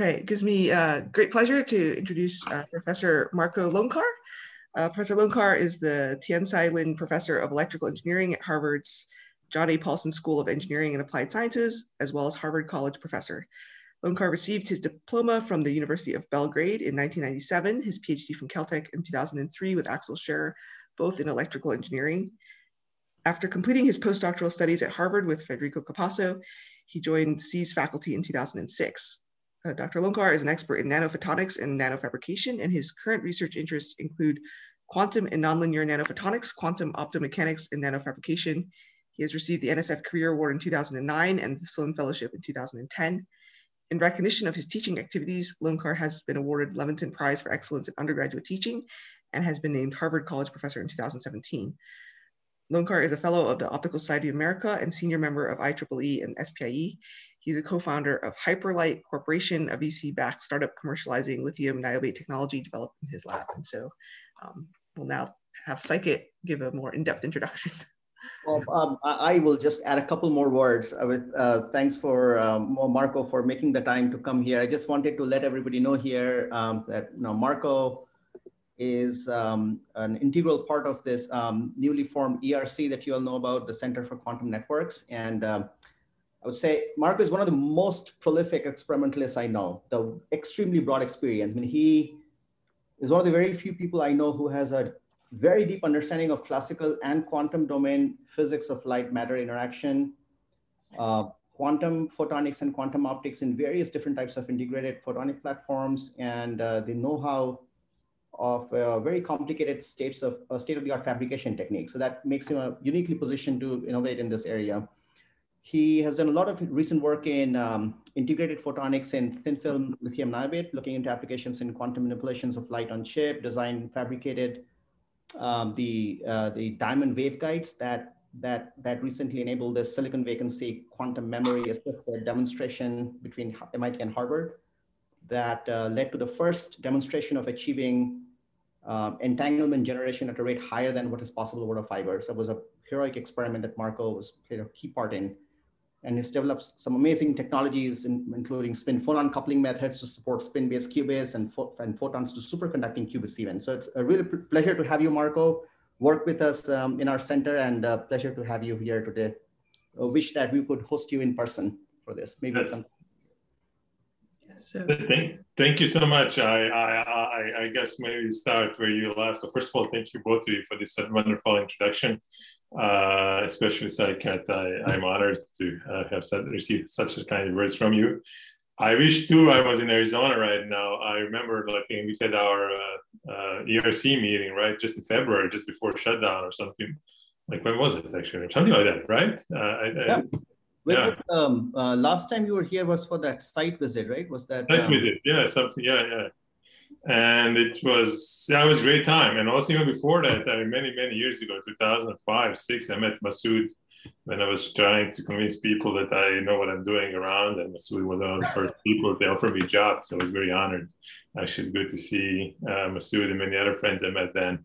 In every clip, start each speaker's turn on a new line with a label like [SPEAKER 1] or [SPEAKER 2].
[SPEAKER 1] Okay, it gives me uh, great pleasure to introduce uh, Professor Marko Loncar. Uh, Professor Loncar is the Tiantsai Lin Professor of Electrical Engineering at Harvard's John A. Paulson School of Engineering and Applied Sciences, as well as Harvard College professor. Loncar received his diploma from the University of Belgrade in 1997, his PhD from Caltech in 2003 with Axel Scherer, both in electrical engineering. After completing his postdoctoral studies at Harvard with Federico Capasso, he joined SEAS faculty in 2006. Uh, Dr. Loncar is an expert in nanophotonics and nanofabrication, and his current research interests include quantum and nonlinear nanophotonics, quantum optomechanics, and nanofabrication. He has received the NSF Career Award in 2009 and the Sloan Fellowship in 2010. In recognition of his teaching activities, Loncar has been awarded Levenson Prize for Excellence in Undergraduate Teaching and has been named Harvard College Professor in 2017. Loncar is a fellow of the Optical Society of America and senior member of IEEE and SPIE. He's a co-founder of Hyperlight Corporation, a VC-backed startup commercializing lithium niobate technology developed in his lab. And so um, we'll now have Saikat give a more in-depth introduction.
[SPEAKER 2] Well, um, I will just add a couple more words. With uh, thanks for um, Marko for making the time to come here. I just wanted to let everybody know here um, that you know, Marko is um, an integral part of this um, newly formed ERC that you all know about, the Center for Quantum Networks. And um, I would say Marko is one of the most prolific experimentalists I know, the extremely broad experience. I mean, he is one of the very few people I know who has a very deep understanding of classical and quantum domain physics of light matter interaction, uh, quantum photonics and quantum optics in various different types of integrated photonic platforms, and uh, the know-how of uh, very complicated states of uh, state-of-the-art fabrication techniques. So that makes him uniquely positioned to innovate in this area. He has done a lot of recent work in um, integrated photonics and thin film lithium niobate, looking into applications in quantum manipulations of light on chip, design fabricated um, the uh, the diamond waveguides that that that recently enabled the silicon vacancy quantum memory assisted demonstration between MIT and Harvard that uh, led to the first demonstration of achieving uh, entanglement generation at a rate higher than what is possible over a fiber. So it was a heroic experiment that Marko was played a key part in and he's developed some amazing technologies, in, including spin photon coupling methods to support spin-based qubits and, and photons to superconducting qubits even. So it's a really pleasure to have you, Marko, work with us um, in our center and a pleasure to have you here today. I wish that we could host you in person for this, maybe yes. some.
[SPEAKER 3] So. Thank, thank you so much. I, I, I, I guess maybe start where you left. First of all, thank you both of you for this wonderful introduction uh, especially Saikat. I, I'm honored to uh, have received such a kind of words from you. I wish too I was in Arizona right now. I remember like we had our uh, uh ERC meeting right just in February, just before shutdown or something. Like when was it actually? Something like that, right? Uh, I,
[SPEAKER 2] yeah. I, yeah. um, uh, last time you were here was for that site visit, right? Was that
[SPEAKER 3] site um... visit? Yeah, something. Yeah, yeah and it was yeah, it was a great time. And also even before that, I mean, many many years ago, 2005, six, I met Masud when I was trying to convince people that I know what I'm doing around, and Masud was one of the first people to offer me jobs. So I was very honored. Actually, it's good to see uh, Masud and many other friends I met then.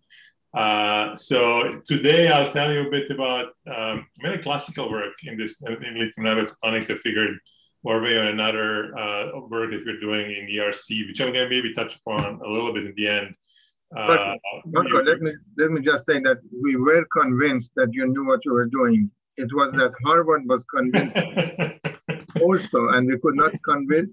[SPEAKER 3] Uh, so today I'll tell you a bit about um, many classical work in this in lithium photonics. I figured or maybe another uh, work that you're doing in ERC, which I'm going to maybe touch upon a little bit in the end.
[SPEAKER 4] Uh, Marko, let me let me just say that we were convinced that you knew what you were doing. It was that Harvard was convinced also, and we could not convince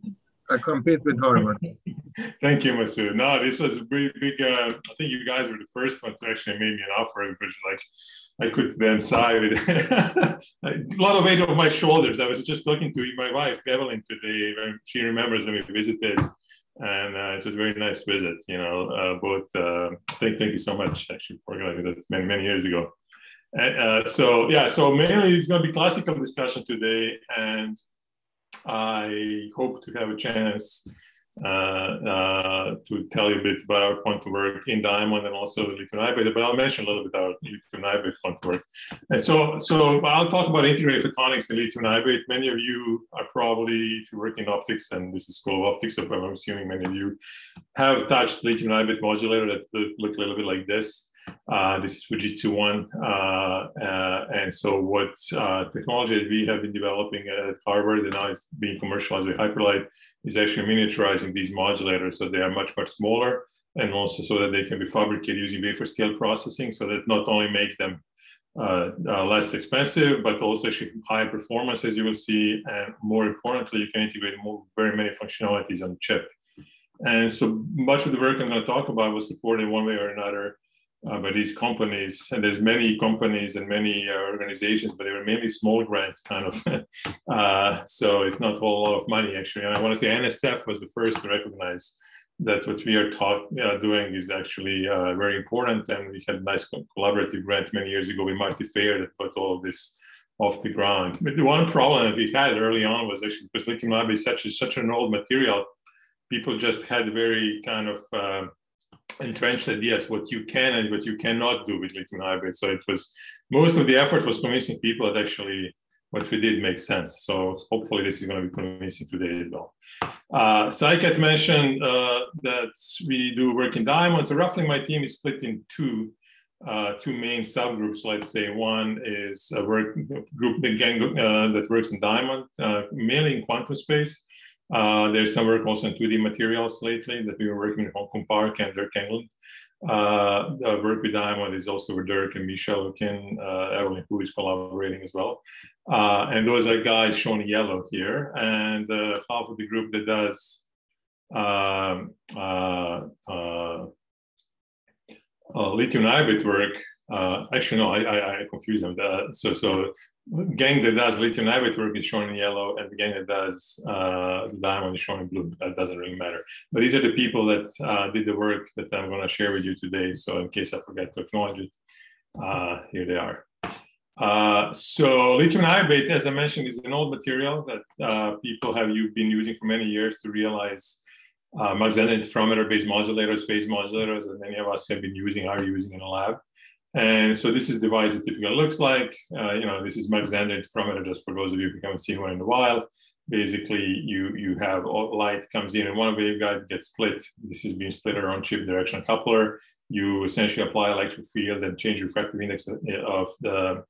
[SPEAKER 4] uh, compete with Harvard.
[SPEAKER 3] Thank you, Masud. No, this was a big, big. Uh, I think you guys were the first ones to actually make me an offer, which like I could then sigh with a lot of weight off my shoulders. I was just talking to my wife Evelyn today. She remembers when we visited, and uh, it was a very nice visit. You know, uh, both. Uh, thank, thank you so much actually for organizing that many, many years ago. Uh, so yeah, so mainly it's going to be classical discussion today, and I hope to have a chance uh, uh, to tell you a bit about our quantum work in Diamond and also lithium niobate, but I'll mention a little bit about lithium niobate quantum work. And so, so I'll talk about integrated photonics and lithium niobate. Many of you are probably, if you work in optics, and this is School of Optics, so I'm assuming many of you have touched lithium niobate modulator that look a little bit like this. Uh, this is Fujitsu One. Uh, uh, and so what uh, technology that we have been developing at Harvard and now it's being commercialized with Hyperlight is actually miniaturizing these modulators so they are much, much smaller and also so that they can be fabricated using wafer scale processing so that not only makes them uh, uh, less expensive, but also actually high performance, as you will see. And more importantly, you can integrate more, very many functionalities on the chip. And so much of the work I'm going to talk about was supported one way or another uh, by these companies. And there's many companies and many uh, organizations, but they were mainly small grants, kind of. uh, so it's not a whole lot of money, actually. And I want to say NSF was the first to recognize that what we are uh, doing is actually uh, very important. And we had a nice collaborative grant many years ago with Marty Fejer that put all of this off the ground. But the one problem that we had early on was actually because lithium niobate is such, a, such an old material, people just had very kind of uh, entrenched ideas what you can and what you cannot do with lithium niobate. So it was most of the effort was convincing people that actually what we did makes sense. So hopefully this is going to be convincing today as well. Uh, mentioned uh, that we do work in diamonds. So roughly my team is split in two, uh, two main subgroups. Let's say one is a work group again uh, that works in diamond, uh, mainly in quantum space. Uh, there's some work also in 2D materials lately that we were working with Hongkun Park and Dirk Englund. Uh, the work with Diamond is also with Dirk and Mikhail Lukin, uh, Evelyn, who is collaborating as well. Uh, and those are guys shown in yellow here. And uh, half of the group that does um, uh, lithium niobate work. Actually, no, I, I, I confused them. so, so gang that does lithium niobate work is shown in yellow, and the gang that does uh, diamond is shown in blue. That doesn't really matter. But these are the people that uh, did the work that I'm going to share with you today. So in case I forget to acknowledge it, uh, here they are. Uh, so lithium niobate, as I mentioned, is an old material that uh, people have been using for many years to realize uh, Mach-Zehnder interferometer-based modulators, phase modulators, that many of us have been using, are using in the lab. And so this is the device it typically looks like. Uh, you know, this is Mach-Zehnder interferometer, just for those of you who haven't seen one in a while. Basically, you, you have light comes in and one waveguide gets split. This is being split around chip direction coupler. You essentially apply electric field and change refractive index of the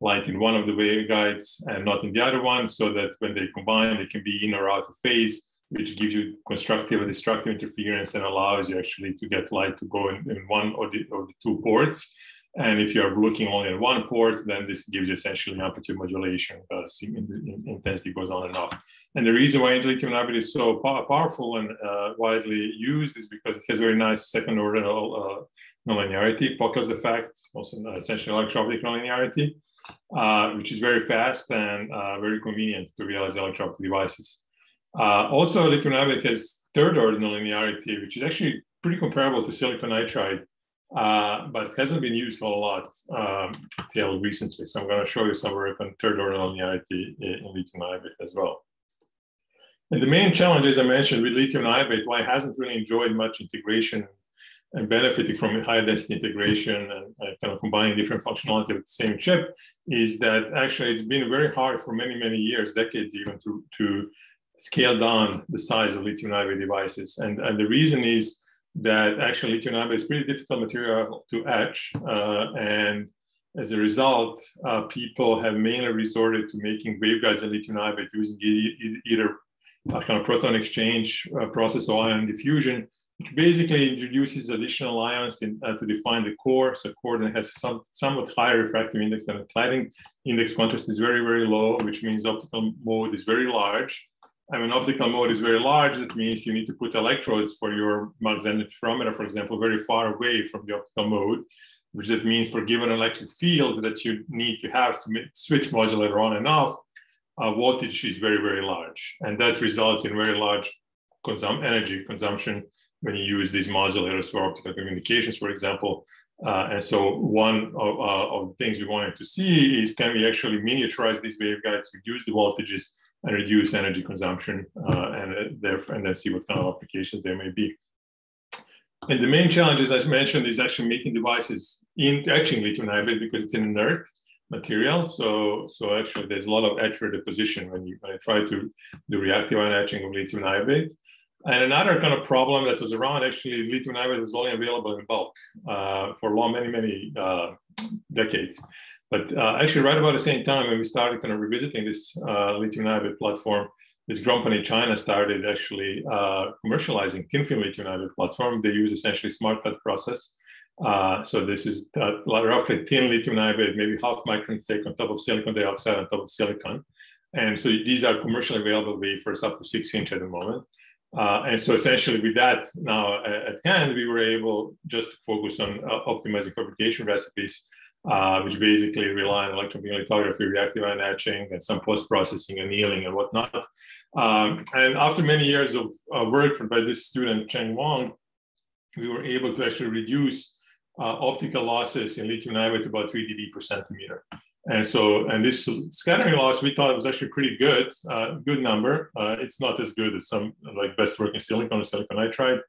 [SPEAKER 3] light in one of the waveguides and not in the other one, so that when they combine, they can be in or out of phase, which gives you constructive or destructive interference and allows you actually to get light to go in, in one or the, or the two ports. And if you're looking only at one port, then this gives you essentially amplitude modulation because intensity goes on and off. And the reason why lithium niobate is so powerful and uh, widely used is because it has very nice second order uh, nonlinearity, Pockels effect, also essentially electro-optic nonlinearity, uh, which is very fast and uh, very convenient to realize electro-optic devices. Uh, also, niobate has third order nonlinearity, which is actually pretty comparable to silicon nitride uh, but hasn't been used a lot um, till recently. So I'm going to show you some work on third order nonlinearity in lithium niobate as well. And the main challenge, as I mentioned, with lithium niobate, why it hasn't really enjoyed much integration and benefiting from high density integration and kind of combining different functionality with the same chip, is that actually it's been very hard for many, many years, decades even, to, to scale down the size of lithium niobate devices. And, and the reason is that actually lithium niobate is pretty difficult material to etch. Uh, and as a result, uh, people have mainly resorted to making waveguides in lithium niobate using either a kind of proton exchange uh, process or ion diffusion, which basically introduces additional ions in, uh, to define the core. So core that has some somewhat higher refractive index than the cladding index contrast is very, very low, which means optical mode is very large. I mean, optical mode is very large. That means you need to put electrodes for your Mach-Zehnder interferometer, for example, very far away from the optical mode, which that means for given electric field that you need to have to switch modulator on and off, uh, voltage is very, very large. And that results in very large consum energy consumption when you use these modulators for optical communications, for example. Uh, and so one of, uh, of, the things we wanted to see is can we actually miniaturize these waveguides, reduce the voltages, and reduce energy consumption uh, and, therefore, and then see what kind of applications there may be. And the main challenge, as I mentioned, is actually making devices in etching lithium niobate because it's an inert material. So, so actually, there's a lot of etcher deposition when you, when you try to do reactive ion etching of lithium niobate. And another kind of problem that was around actually, lithium niobate was only available in bulk uh, for long, many, many uh, decades. But uh, actually, right about the same time when we started kind of revisiting this uh, lithium niobate platform, this company in China started actually uh, commercializing thin film lithium niobate platform. They use essentially smart cut process. Uh, so this is roughly thin lithium niobate, maybe half micron thick on top of silicon dioxide on top of silicon. And so these are commercially available wafers up to six inch at the moment. Uh, and so essentially with that now at hand, we were able just to focus on uh, optimizing fabrication recipes, uh, which basically rely on electron lithography, reactive ion etching, and some post-processing, annealing, and whatnot. Um, and after many years of uh, work by this student, Cheng Wang, we were able to actually reduce uh, optical losses in lithium niobate about 3 dB per centimeter. And so, and this scattering loss, we thought was actually pretty good, uh, good number. Uh, it's not as good as some like best working silicon or silicon nitride,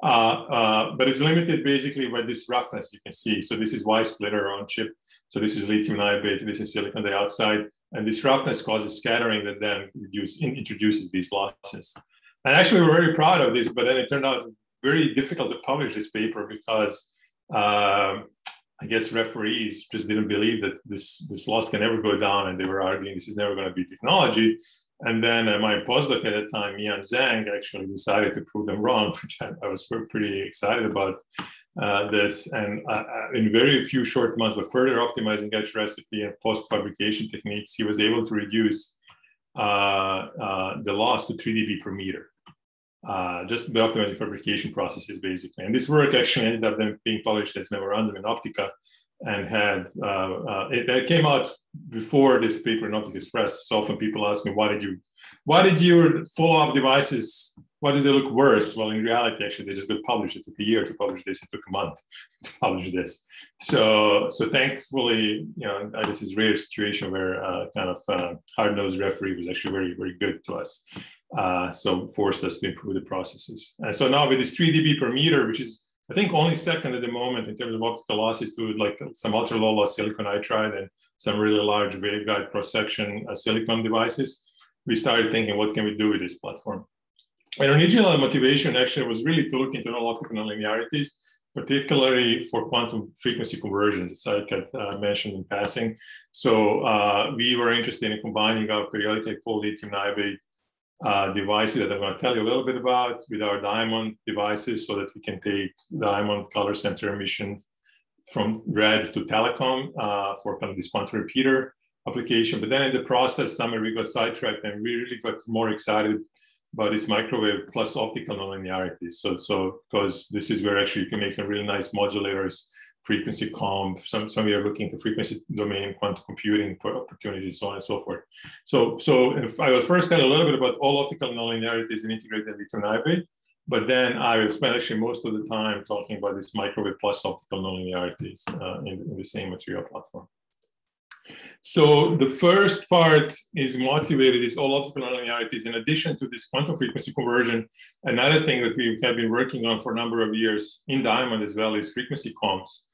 [SPEAKER 3] but it's limited basically by this roughness you can see. So this is Y splitter on chip. So this is lithium niobate, this is silicon dioxide, and this roughness causes scattering that then reduce, introduces these losses. And actually, we're very proud of this, but then it turned out very difficult to publish this paper because um, I guess referees just didn't believe that this this loss can ever go down, and they were arguing this is never going to be technology. And then uh, my postdoc at the time, Mian Zhang, actually decided to prove them wrong, which I, I was pretty excited about uh, this. And uh, uh, in very few short months, but further optimizing etch recipe and post fabrication techniques, he was able to reduce uh, uh, the loss to 3 dB per meter just by optimizing fabrication processes basically. And this work actually ended up then being published as memorandum in Optica and had, uh, uh, it, it, came out before this paper in Express. So often people ask me, why did you, why did your follow-up devices, why did they look worse? Well, in reality, actually, they just got published. It took a year to publish this. It took a month to publish this. So, so thankfully, you know, this is a rare situation where uh, kind of uh, hard-nosed referee was actually very, very good to us. Uh, so forced us to improve the processes. And so now with this 3 dB per meter, which is I think only second at the moment in terms of optical losses to like some ultra low loss silicon nitride and some really large waveguide cross section uh, silicon devices, we started thinking, what can we do with this platform? And original motivation actually was really to look into optical nonlinearities, particularly for quantum frequency conversion, as I had uh, mentioned in passing. So uh, we were interested in combining our periodically poled lithium niobate uh, devices that I'm going to tell you a little bit about with our diamond devices so that we can take diamond color center emission from red to telecom uh, for kind of this quantum repeater application. But then in the process, somewhere we got sidetracked and we really got more excited about this microwave plus optical nonlinearity. So, so because this is where actually you can make some really nice modulators frequency comb, some, some of you are looking to frequency domain, quantum computing opportunities, so on and so forth. So, so I will first tell a little bit about all optical nonlinearities in integrated lithium niobate, but then I will spend actually most of the time talking about this microwave plus optical nonlinearities uh, in, in the same material platform. So the first part is motivated is all optical nonlinearities. In addition to this quantum frequency conversion, another thing that we have been working on for a number of years in Diamond as well is frequency combs.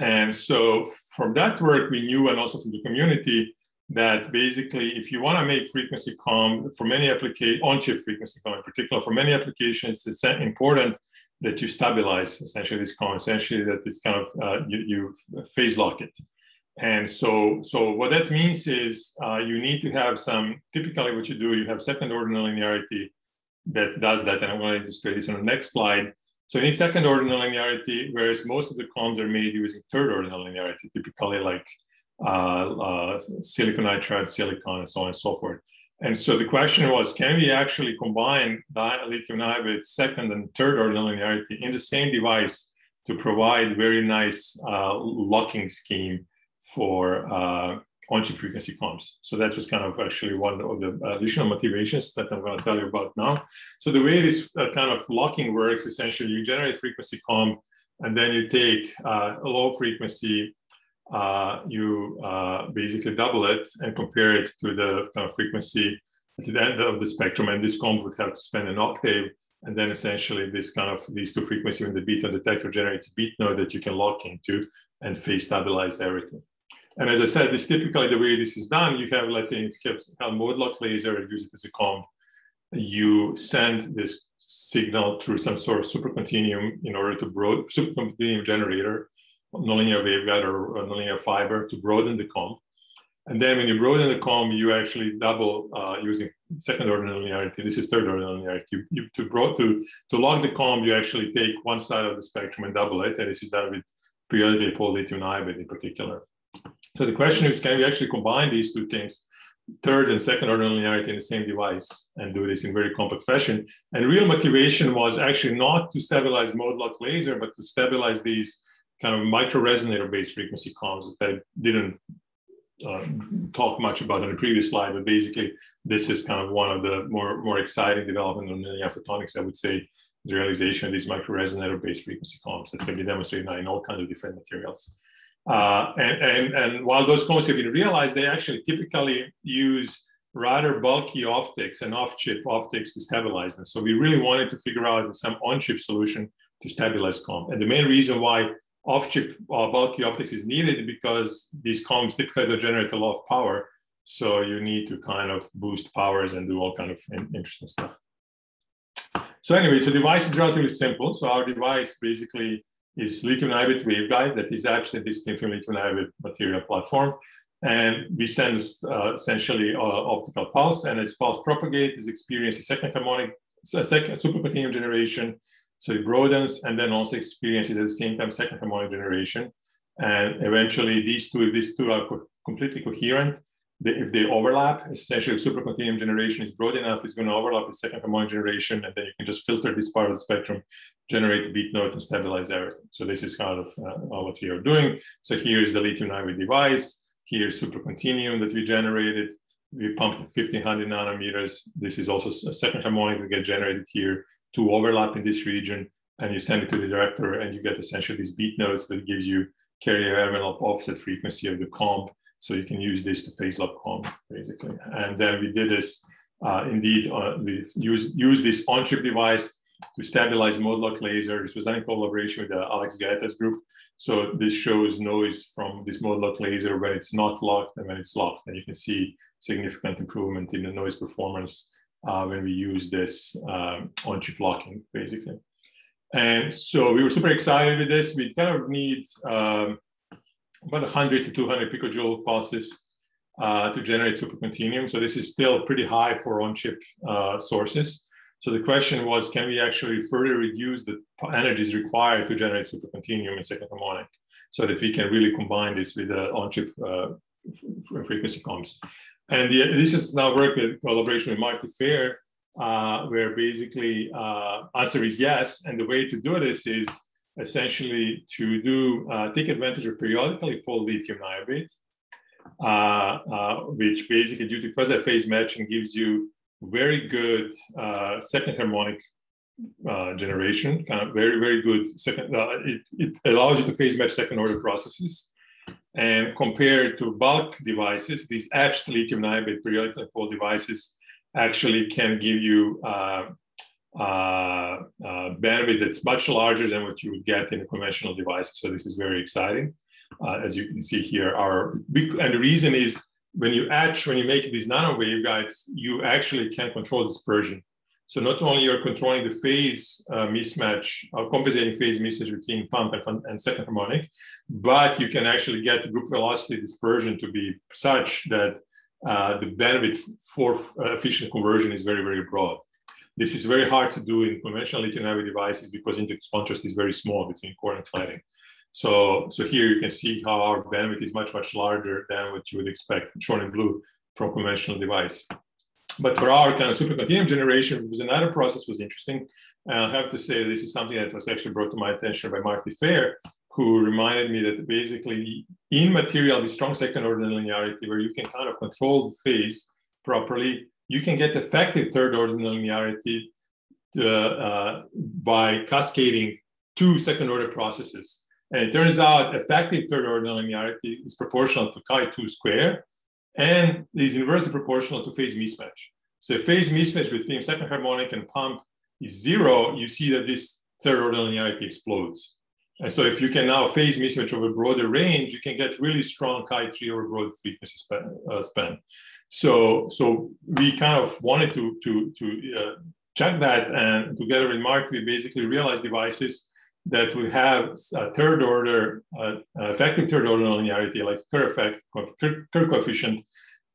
[SPEAKER 3] And so from that work, we knew, and also from the community, that basically, if you want to make frequency comb for many applications, on-chip frequency comb in particular, for many applications, it's important that you stabilize essentially this comb, essentially that it's kind of, uh, you, you phase lock it. And so, so what that means is uh, you need to have some, typically what you do, you have second order nonlinearity that does that. And I'm going to illustrate this on the next slide. So you need second order nonlinearity, whereas most of the combs are made using third order nonlinearity, typically like uh, uh, silicon nitride, silicon, and so on and so forth. And so the question was, can we actually combine lithium niobate second and third order nonlinearity in the same device to provide very nice uh, locking scheme for on-chip frequency combs. So that was kind of actually one of the additional motivations that I'm going to tell you about now. So the way this uh, kind of locking works, essentially, you generate frequency comb, and then you take uh, a low frequency, uh, you uh, basically double it and compare it to the kind of frequency at the end of the spectrum, and this comb would have to spend an octave. And then essentially this kind of these two frequencies in the beat on detector generate a beat note that you can lock into and phase stabilize everything. And as I said, this typically the way this is done, you have, let's say, if you have a mode lock laser, use it as a comb, you send this signal through some sort of supercontinuum in order to broaden supercontinuum generator, nonlinear waveguide or, nonlinear fiber to broaden the comb. And then when you broaden the comb, you actually double uh, using second order nonlinearity. This is third order nonlinearity. You, you, to, broad, to, to log the comb, you actually take one side of the spectrum and double it. And this is done with periodically poled lithium niobate in particular. So the question is, can we actually combine these two things, third and second order nonlinearity in the same device and do this in very compact fashion? And real motivation was actually not to stabilize mode lock laser, but to stabilize these kind of micro resonator based frequency combs that I didn't uh, talk much about in the previous slide, but basically this is kind of one of the more, more exciting development in linear photonics, I would say, the realization of these micro-resonator-based frequency combs that can be demonstrated now in all kinds of different materials. Uh, and, and, and while those combs have been realized, they actually typically use rather bulky optics and off-chip optics to stabilize them. So we really wanted to figure out some on-chip solution to stabilize comb. And the main reason why off-chip uh, bulky optics is needed because these combs typically don't generate a lot of power. So you need to kind of boost powers and do all kind of interesting stuff. So anyway, so device is relatively simple. So our device basically is lithium niobate waveguide that is actually this thin lithium niobate material platform. And we send uh, essentially uh, optical pulse, and as pulse propagate, is experiencing second harmonic, second supercontinuum generation, so it broadens and then also experiences at the same time second harmonic generation. And eventually these two, these two are co completely coherent, they, if they overlap, essentially if supercontinuum generation is broad enough, it's going to overlap with second harmonic generation, and then you can just filter this part of the spectrum, generate the beat note and stabilize everything. So this is kind of uh, what we are doing. So here's the lithium niobate device. Here's supercontinuum that we generated. We pumped 1500 nanometers. This is also a second harmonic that get generated here to overlap in this region and you send it to the director and you get essentially these beat notes that gives you carrier envelope offset frequency of the comb. So you can use this to phase lock comb basically. And then we did this uh, indeed, uh, we use, use this on-chip device to stabilize mode lock laser. This was done in collaboration with the Alex Gaeta's group. So this shows noise from this mode lock laser when it's not locked and when it's locked. And you can see significant improvement in the noise performance uh, when we use this um, on-chip locking, basically. And so we were super excited with this. We kind of need um, about 100 to 200 picojoule pulses uh, to generate supercontinuum. So this is still pretty high for on-chip uh, sources. So the question was, can we actually further reduce the energies required to generate supercontinuum in second harmonic so that we can really combine this with the on-chip uh, frequency combs? And the, this is now work in collaboration with Marty Fejer, uh, where basically uh, answer is yes. And the way to do this is essentially to do uh, take advantage of periodically poled lithium niobate, uh, uh, which basically due to quasi phase matching gives you very good uh, second harmonic uh, generation, kind of very, very good second, uh, it, it allows you to phase match second order processes. And compared to bulk devices, these etched lithium niobate periodic dipole devices actually can give you uh, uh, uh, bandwidth that's much larger than what you would get in a conventional device. So this is very exciting. Uh, as you can see here, our and the reason is when you etch, when you make these nano waveguides, you actually can control dispersion. So not only you're controlling the phase uh, mismatch, or compensating phase mismatch between pump and, and, second harmonic, but you can actually get group velocity dispersion to be such that uh, the bandwidth for uh, efficient conversion is very, very broad. This is very hard to do in conventional lithium devices because index contrast is very small between core and cladding. So, so here you can see how our bandwidth is much, much larger than what you would expect, shown in blue, from conventional device. But for our kind of supercontinuum generation, was another process was interesting. And I have to say this is something that was actually brought to my attention by Marty Fejer, who reminded me that basically in material with strong second order linearity, where you can kind of control the phase properly, you can get effective third order linearity uh, uh, by cascading two second order processes. And it turns out effective third order linearity is proportional to chi 2 square and is inversely proportional to phase mismatch. So if phase mismatch between second harmonic and pump is zero, you see that this third order linearity explodes. And so if you can now phase mismatch over a broader range, you can get really strong chi 3 over broad frequency span, uh, span. So, so we kind of wanted to, to, to uh, check that and together with Mark, we basically realized devices that would have a third order, uh, effective third order nonlinearity, like Kerr effect, Kerr, coefficient,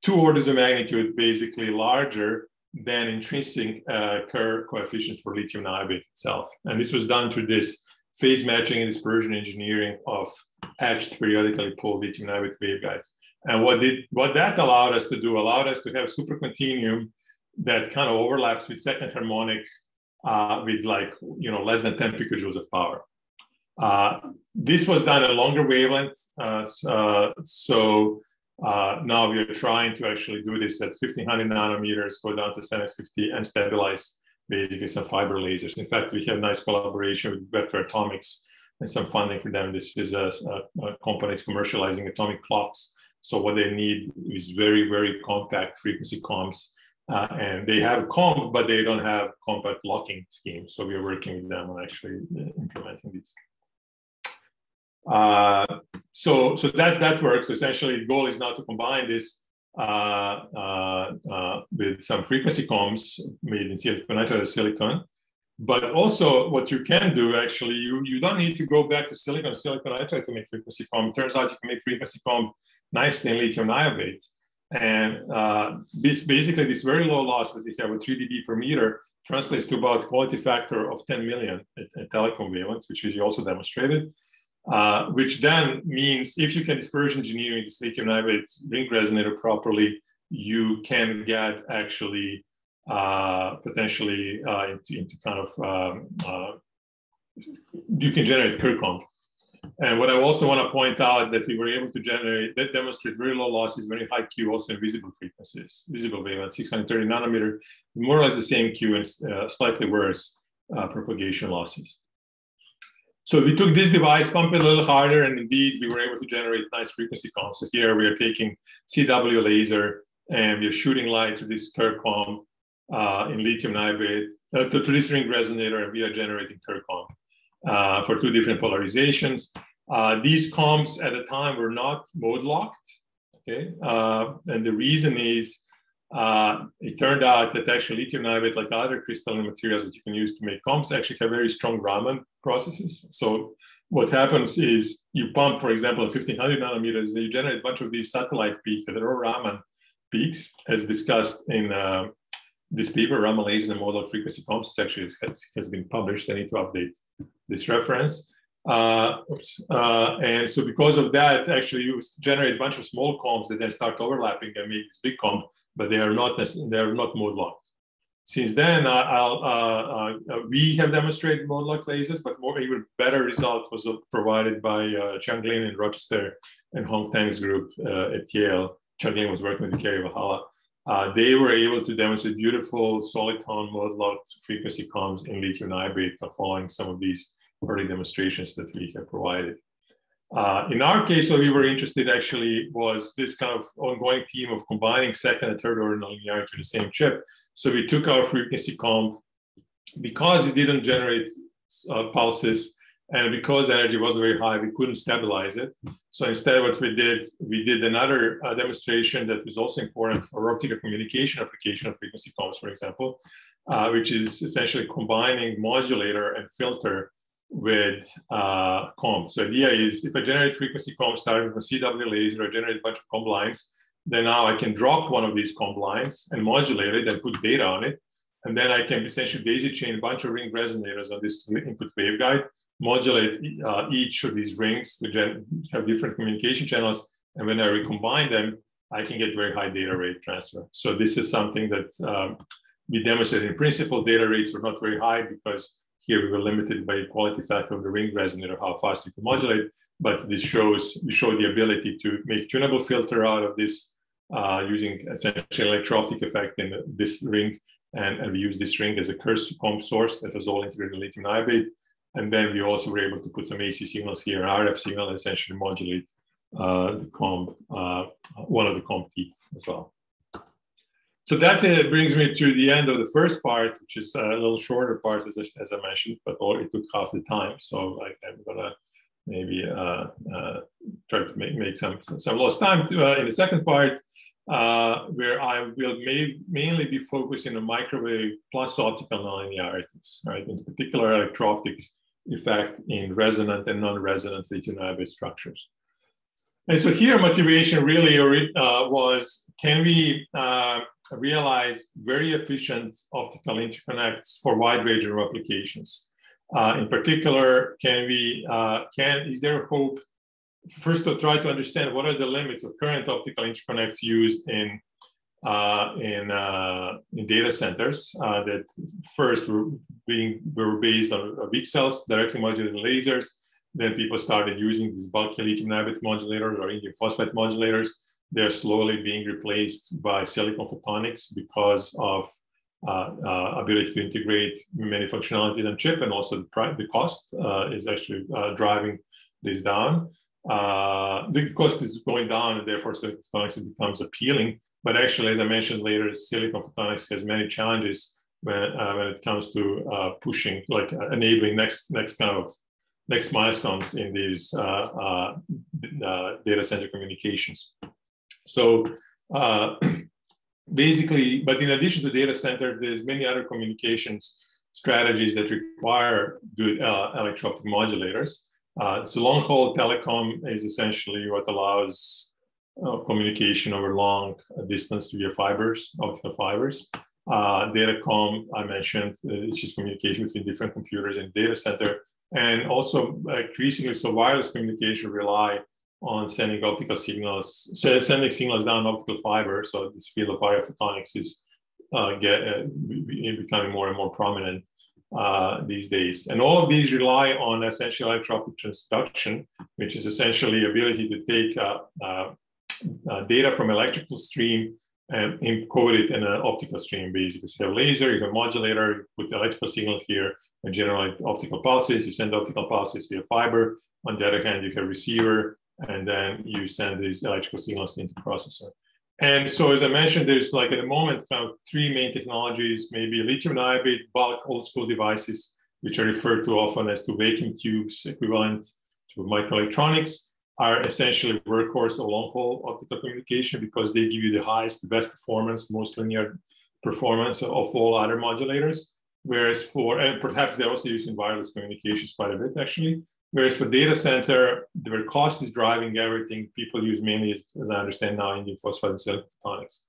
[SPEAKER 3] two orders of magnitude basically larger than intrinsic uh, Kerr coefficient for lithium niobate itself. And this was done through this phase matching and dispersion engineering of etched periodically poled lithium niobate waveguides. And what did what that allowed us to do allowed us to have supercontinuum that kind of overlaps with second harmonic uh, with like you know less than 10 picojoules of power. Uh, this was done at longer wavelength, uh, uh so uh, now we are trying to actually do this at 1500 nanometers, go down to 750 and stabilize basically some fiber lasers. In fact, we have nice collaboration with Vector Atomics and some funding for them. This is a, a, a company commercializing atomic clocks. So what they need is very, very compact frequency combs. Uh, and they have comb, but they don't have compact locking schemes. So we are working with them on actually uh, implementing these. Uh, so so that that works. So essentially, the goal is now to combine this uh, uh, uh, with some frequency combs made in silicon nitride silicon. But also, what you can do actually, you, you don't need to go back to silicon silicon nitride to make frequency comb. It turns out you can make frequency comb nicely in lithium niobate. And uh, this basically this very low loss that we have with 3 dB per meter translates to about quality factor of 10 million at, at telecom wavelengths, which is also demonstrated. Uh, which then means if you can dispersion engineer this lithium niobate ring resonator properly, you can get actually uh, potentially uh, into, into, kind of um, uh, you can generate comb. And what I also want to point out that we were able to generate that demonstrate very low losses, very high Q, also in visible frequencies, visible wavelength, 630 nanometer, more or less the same Q and uh, slightly worse uh, propagation losses. So we took this device, pumped it a little harder, and indeed we were able to generate nice frequency combs. So here we are taking CW laser and we are shooting light to this comb uh, in lithium niobate, uh, to, this ring resonator, and we are generating comb uh, for two different polarizations. Uh, these combs at the time were not mode locked, okay? Uh, and the reason is uh, it turned out that actually lithium niobate, like other crystalline materials that you can use to make combs, actually have very strong Raman processes. So what happens is you pump, for example, at 1500 nanometers, you generate a bunch of these satellite peaks that are all Raman peaks, as discussed in uh, this paper, Raman laser and model frequency combs. Actually has, has been published. I need to update this reference. Uh, oops, uh, and so because of that, actually you generate a bunch of small combs that then start overlapping and make this big comb but they are not they are not mode locked. Since then, uh, uh, we have demonstrated mode locked lasers, but more even better result was provided by uh, Lin in Rochester and Hong Tang's group uh, at Yale. Qiang Lin was working with Kerry Vahala. Uh, they were able to demonstrate beautiful soliton mode locked frequency combs in lithium niobate following some of these early demonstrations that we have provided. Uh, in our case, what we were interested actually was this kind of ongoing theme of combining second and third order nonlinearity to the same chip. So we took our frequency comb because it didn't generate uh, pulses and because energy wasn't very high, we couldn't stabilize it. So instead, what we did, we did another uh, demonstration that was also important for optical communication application of frequency combs, for example, uh, which is essentially combining modulator and filter with uh. So the idea is if I generate frequency comb starting from CW laser, I generate a bunch of comb lines, then now I can drop one of these comb lines and modulate it and put data on it. And then I can essentially daisy chain a bunch of ring resonators on this input waveguide, modulate uh, each of these rings to have different communication channels. And when I recombine them, I can get very high data rate transfer. So this is something that um, we demonstrated in principle. Data rates were not very high because here we were limited by quality factor of the ring resonator, how fast you can modulate, but this shows, we show the ability to make tunable filter out of this uh, using essentially electro-optic effect in this ring. And, and we use this ring as a Kerr comb source that was all integrated in lithium niobate. And then we also were able to put some AC signals here, RF signal, essentially modulate uh, the comb, uh, one of the comb teeth as well. So that uh, brings me to the end of the first part, which is a little shorter part, as, as I mentioned, but it took half the time. So I, am gonna maybe uh, uh, try to make, make some some lost time to, uh, in the second part. uh, where I will may, mainly be focusing on microwave plus optical nonlinearities, right? In particular, electro-optic effect in resonant and non-resonant lithium niobate structures. And so here, motivation really uh, was, can we uh, realize very efficient optical interconnects for wide range of applications? Uh, in particular, can we, uh, can, is there hope first to try to understand what are the limits of current optical interconnects used in uh, in, uh, in data centers uh, that first were being were based on VCSELs, directly modulated lasers. Then people started using these bulky lithium niobate modulators or indium phosphide modulators. They're slowly being replaced by silicon photonics because of uh, uh, ability to integrate many functionalities on chip, and also the, the cost uh, is actually driving this down uh, the cost is going down and therefore silicon photonics becomes appealing. But actually, as I mentioned later, silicon photonics has many challenges when, uh, when it comes to uh, pushing, like uh, enabling next next kind of next milestones in these uh, uh, data center communications. So basically, but in addition to data center, there's many other communications strategies that require good electro-optic modulators. So long haul telecom is essentially what allows uh, communication over long distance via fibers, optical fibers. Uh, datacom, I mentioned, uh, it's just communication between different computers in data center. And also increasingly, so wireless communication rely on sending optical signals, sending signals down optical fiber. So this field of photonics is uh, get, uh, becoming more and more prominent uh, these days. And all of these rely on essential electro-optic transduction, which is essentially ability to take uh, uh, Uh, data from electrical stream and encode it in an optical stream, basically. So you have laser, you have modulator, you put electrical signal here and generate optical pulses. You send optical pulses via fiber. On the other hand, you have receiver, and then you send these electrical signals into processor. And so, as I mentioned, there's like at the moment three main technologies, maybe lithium niobate bulk old school devices, which are referred to often as to vacuum tubes equivalent to microelectronics, are essentially workhorse or long haul optical communication because they give you the highest, the best performance, most linear performance of all other modulators. Whereas for, and perhaps they're also using wireless communications quite a bit actually. Whereas for data center, the cost is driving everything. People use mainly, as I understand now, indium phosphide and silicon photonics.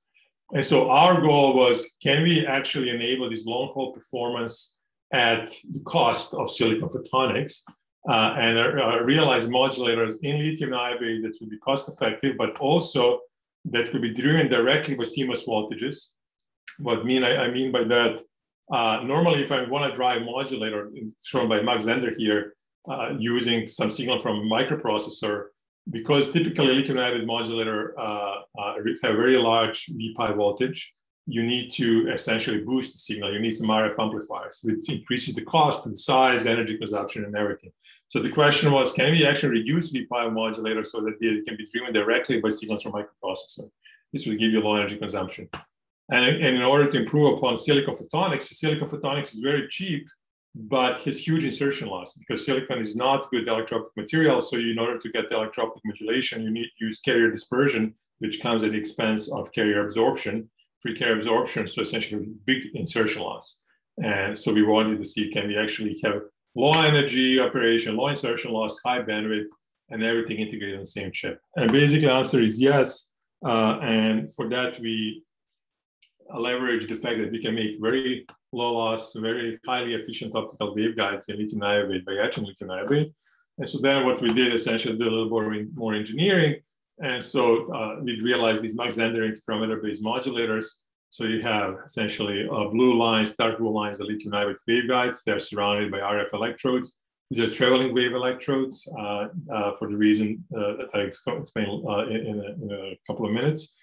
[SPEAKER 3] And so our goal was, can we actually enable this long haul performance at the cost of silicon photonics uh, and uh, realize modulators in lithium niobate that would be cost effective, but also that could be driven directly with CMOS voltages. What mean I, I mean by that, uh, normally if I want to drive modulator, shown by Mach-Zehnder here, uh, using some signal from a microprocessor because typically lithium niobate modulator uh, uh, have very large VPI voltage. You need to essentially boost the signal. You need some RF amplifiers, which increases the cost and size, energy consumption, and everything. So the question was, can we actually reduce the VPI modulator so that they can be driven directly by signals from microprocessor? This will give you low energy consumption. And, and in order to improve upon silicon photonics, silicon photonics is very cheap but has huge insertion loss because silicon is not good electro-optic material. So in order to get the electro-optic modulation, you need use carrier dispersion, which comes at the expense of carrier absorption, free carrier absorption. So essentially big insertion loss. And so we wanted to see, can we actually have low energy operation, low insertion loss, high bandwidth, and everything integrated on the same chip? And basically answer is yes. Uh, and for that, we leverage the fact that we can make very low loss, very highly efficient optical waveguides in lithium niobate by etching lithium niobate. And so then what we did essentially did a little more, more engineering. And so uh, we realized these Mach-Zehnder interferometer-based modulators. So you have essentially uh, blue lines, dark blue lines, the lithium niobate waveguides. They're surrounded by RF electrodes. These are traveling wave electrodes uh, uh for the reason uh, that I explain in, in, a, couple of minutes.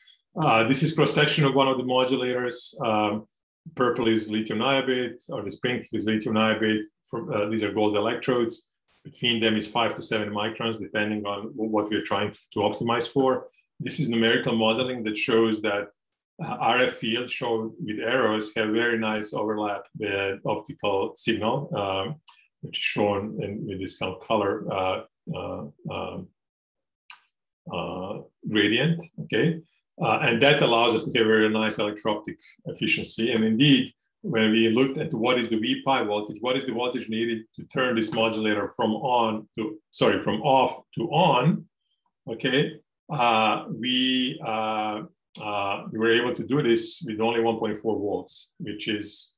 [SPEAKER 3] this is cross-section of one of the modulators. Um, purple is lithium niobate, or this pink is lithium niobate. For, these are gold electrodes. Between them is five to seven microns, depending on what we're trying to optimize for. This is numerical modeling that shows that uh, RF fields shown with arrows have very nice overlap with optical signal, um, which is shown in, this kind of color uh, uh, um, uh gradient. Okay, Uh, and that allows us to get very nice electro-optic efficiency. And indeed, when we looked at what is the VPI voltage, what is the voltage needed to turn this modulator from on to, sorry, from off to on, okay, uh, we, uh, uh, we were able to do this with only 1.4 volts, which is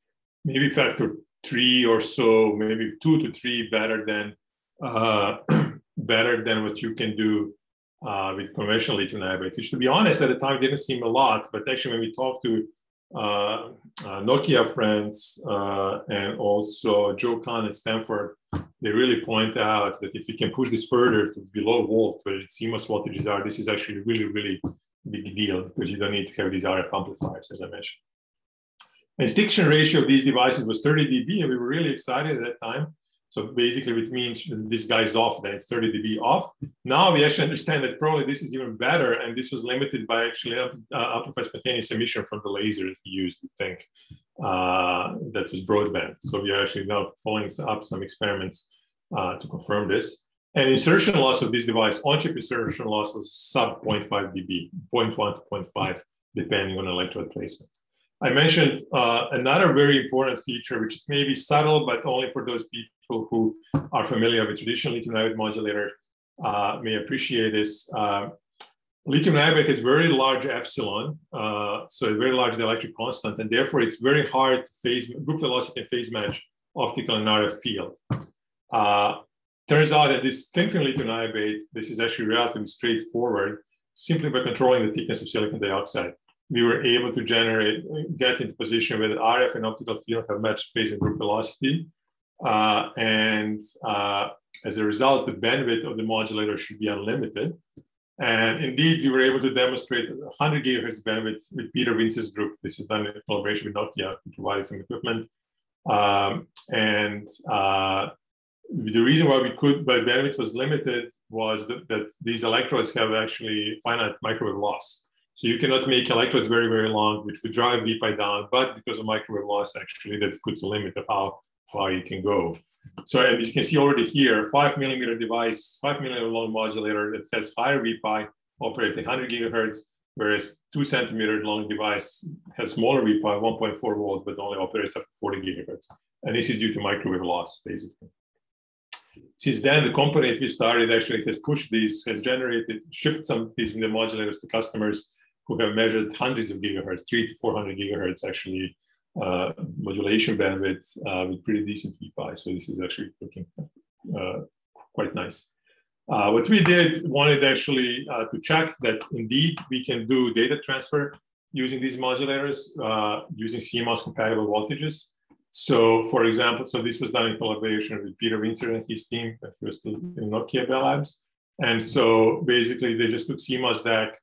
[SPEAKER 3] maybe factor three or so, maybe two to three better than uh, better than what you can do uh, with conventional lithium niobate, which to be honest at the time didn't seem a lot, but actually when we talked to Nokia friends uh, and also Joe Kahn at Stanford, they really point out that if you can push this further to below volt, where its CMOS voltages are, this is actually really, really big deal because you don't need to have these RF amplifiers, as I mentioned. And extinction ratio of these devices was 30 dB, and we were really excited at that time. So basically, it means this guy's off, then it's 30 dB off. Now we actually understand that probably this is even better, and this was limited by actually uh, amplified spontaneous emission from the laser that we used, I think, uh, that was broadband. So we are actually now following up some experiments uh, to confirm this. And insertion loss of this device, on-chip insertion loss was sub 0.5 dB, 0.1 to 0.5, depending on electrode placement. I mentioned uh, another very important feature, which is maybe subtle, but only for those people who are familiar with traditional lithium niobate modulator uh, may appreciate this. Uh, lithium niobate has very large epsilon, uh, so very large dielectric constant, and therefore it's very hard to phase group velocity and phase match optical and RF field. Uh, turns out that this thin film lithium niobate, this is actually relatively straightforward, simply by controlling the thickness of silicon dioxide we were able to generate, get into position where the RF and optical field have matched phase and group velocity. Uh, and uh, as a result, the bandwidth of the modulator should be unlimited. And indeed, we were able to demonstrate 100 gigahertz bandwidth with Peter Winzer's group. This was done in collaboration with Nokia, who provided some equipment. Um, and uh, the reason why we could, but bandwidth was limited, was that, that these electrodes have actually finite microwave loss. So you cannot make electrodes very, very long, which would drive VPI down, but because of microwave loss, actually, that puts a limit of how far you can go. So as you can see already here, five millimeter device, five millimeter long modulator that has higher VPI, operates at 100 gigahertz, whereas two centimeter long device has smaller VPI, 1.4 volts, but only operates up to 40 gigahertz. And this is due to microwave loss, basically. Since then, the company that we started actually has pushed these, has generated, shipped some of these the modulators to customers who have measured hundreds of gigahertz, three to 400 gigahertz actually uh, modulation bandwidth uh, with pretty decent VPI. So this is actually looking uh, quite nice. Uh, what we did wanted actually uh, to check that indeed we can do data transfer using these modulators uh, using CMOS compatible voltages. So for example, so this was done in collaboration with Peter Winzer and his team at still in Nokia Bell Labs. And so basically they just took CMOS DAC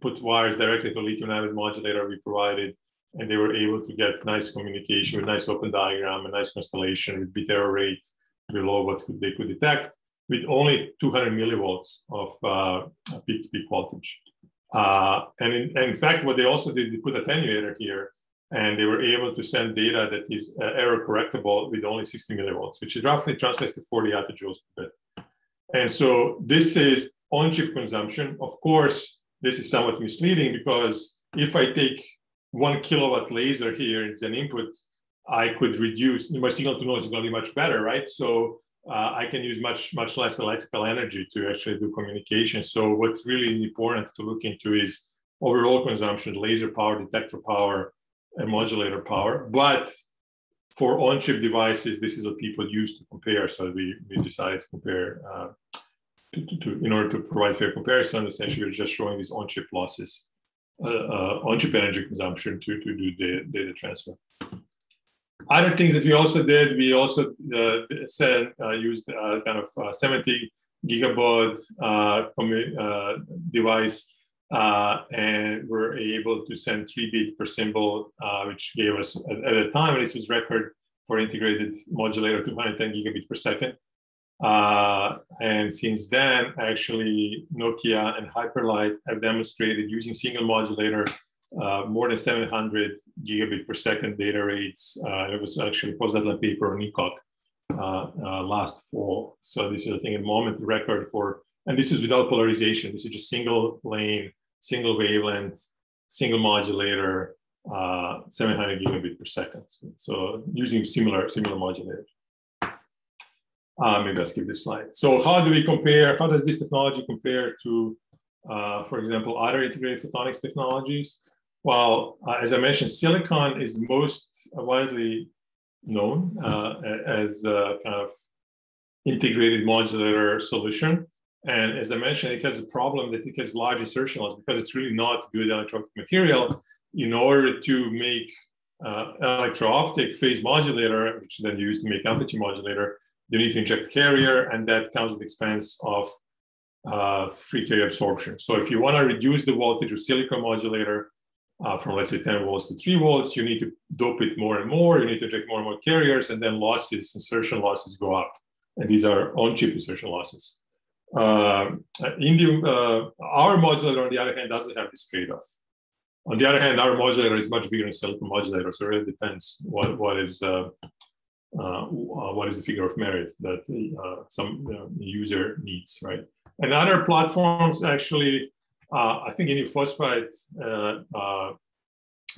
[SPEAKER 3] put wires directly to lithium niobate modulator we provided, and they were able to get nice communication with nice open diagram and nice constellation with bit error rate below what could, they could detect with only 200 millivolts of uh, peak to peak voltage. Uh, and, in, and, in, fact, what they also did, they put attenuator here, and they were able to send data that is uh, error correctable with only 60 millivolts, which is roughly translates to 40 attojoules per bit. And so this is on-chip consumption. Of course, this is somewhat misleading because if I take one kilowatt laser here, it's an input, I could reduce, my signal to noise is going to be much better, right? So uh, I can use much, much less electrical energy to actually do communication. So what's really important to look into is overall consumption, laser power, detector power, and modulator power. But for on-chip devices, this is what people use to compare. So we, we decided to compare uh, to, to, to, in order to provide fair comparison, essentially we're just showing these on-chip losses, uh, uh, energy consumption to, to do data, data transfer. Other things that we also did, we also uh, said, uh, used uh, kind of uh, 70 gigabaud device and we're able to send three bit per symbol, which gave us, at, at the time, this was record for integrated modulator 210 gigabit per second. Uh, and since then, actually, Nokia and Hyperlight have demonstrated using single modulator uh, more than 700 gigabit per second data rates. Uh, it was actually postdeadline paper on ECOC uh, uh, last fall. So this is, I think, a moment record for, and this is without polarization. This is just single lane, single wavelength single modulator, uh, 700 gigabit per second. So using similar similar modulators. Uh, maybe I'll skip this slide. So how do we compare, how does this technology compare to, uh, for example, other integrated photonics technologies? Well, uh, as I mentioned, silicon is most widely known uh, as a kind of integrated modulator solution. And as I mentioned, it has a problem that it has large insertion loss because it's really not good electro-optic material. In order to make uh, electro-optic phase modulator, which then used to make amplitude modulator, you need to inject carrier, and that comes at the expense of uh, free carrier absorption. So if you want to reduce the voltage of silicon modulator uh, from let's say 10 volts to 3 volts, you need to dope it more and more. You need to inject more and more carriers, and then losses, insertion losses go up. And these are on-chip insertion losses. Uh, in the, uh, our modulator, on the other hand, doesn't have this trade-off. On the other hand, our modulator is much bigger than silicon modulator, so it really depends what, what is uh, uh, uh, what is the figure of merit that uh, some user needs, right? And other platforms actually, I think indium phosphide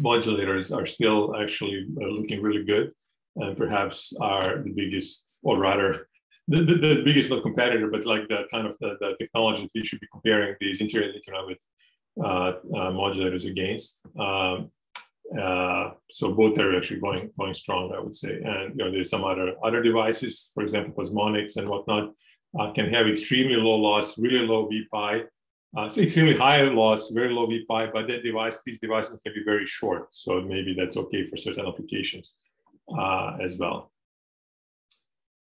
[SPEAKER 3] modulators are still actually looking really good and perhaps are the biggest, or rather, the, the, the, biggest not competitor, but like the kind of the, the technology that we should be comparing these integrated economic uh, uh, modulators against. Um, uh, so both are actually going going strong, I would say. And you know, there's some other other devices, for example, plasmonics and whatnot, uh, can have extremely low loss, really low VPI, uh, so extremely high loss, very low VPI. But that device, these devices can be very short, so maybe that's okay for certain applications uh, as well.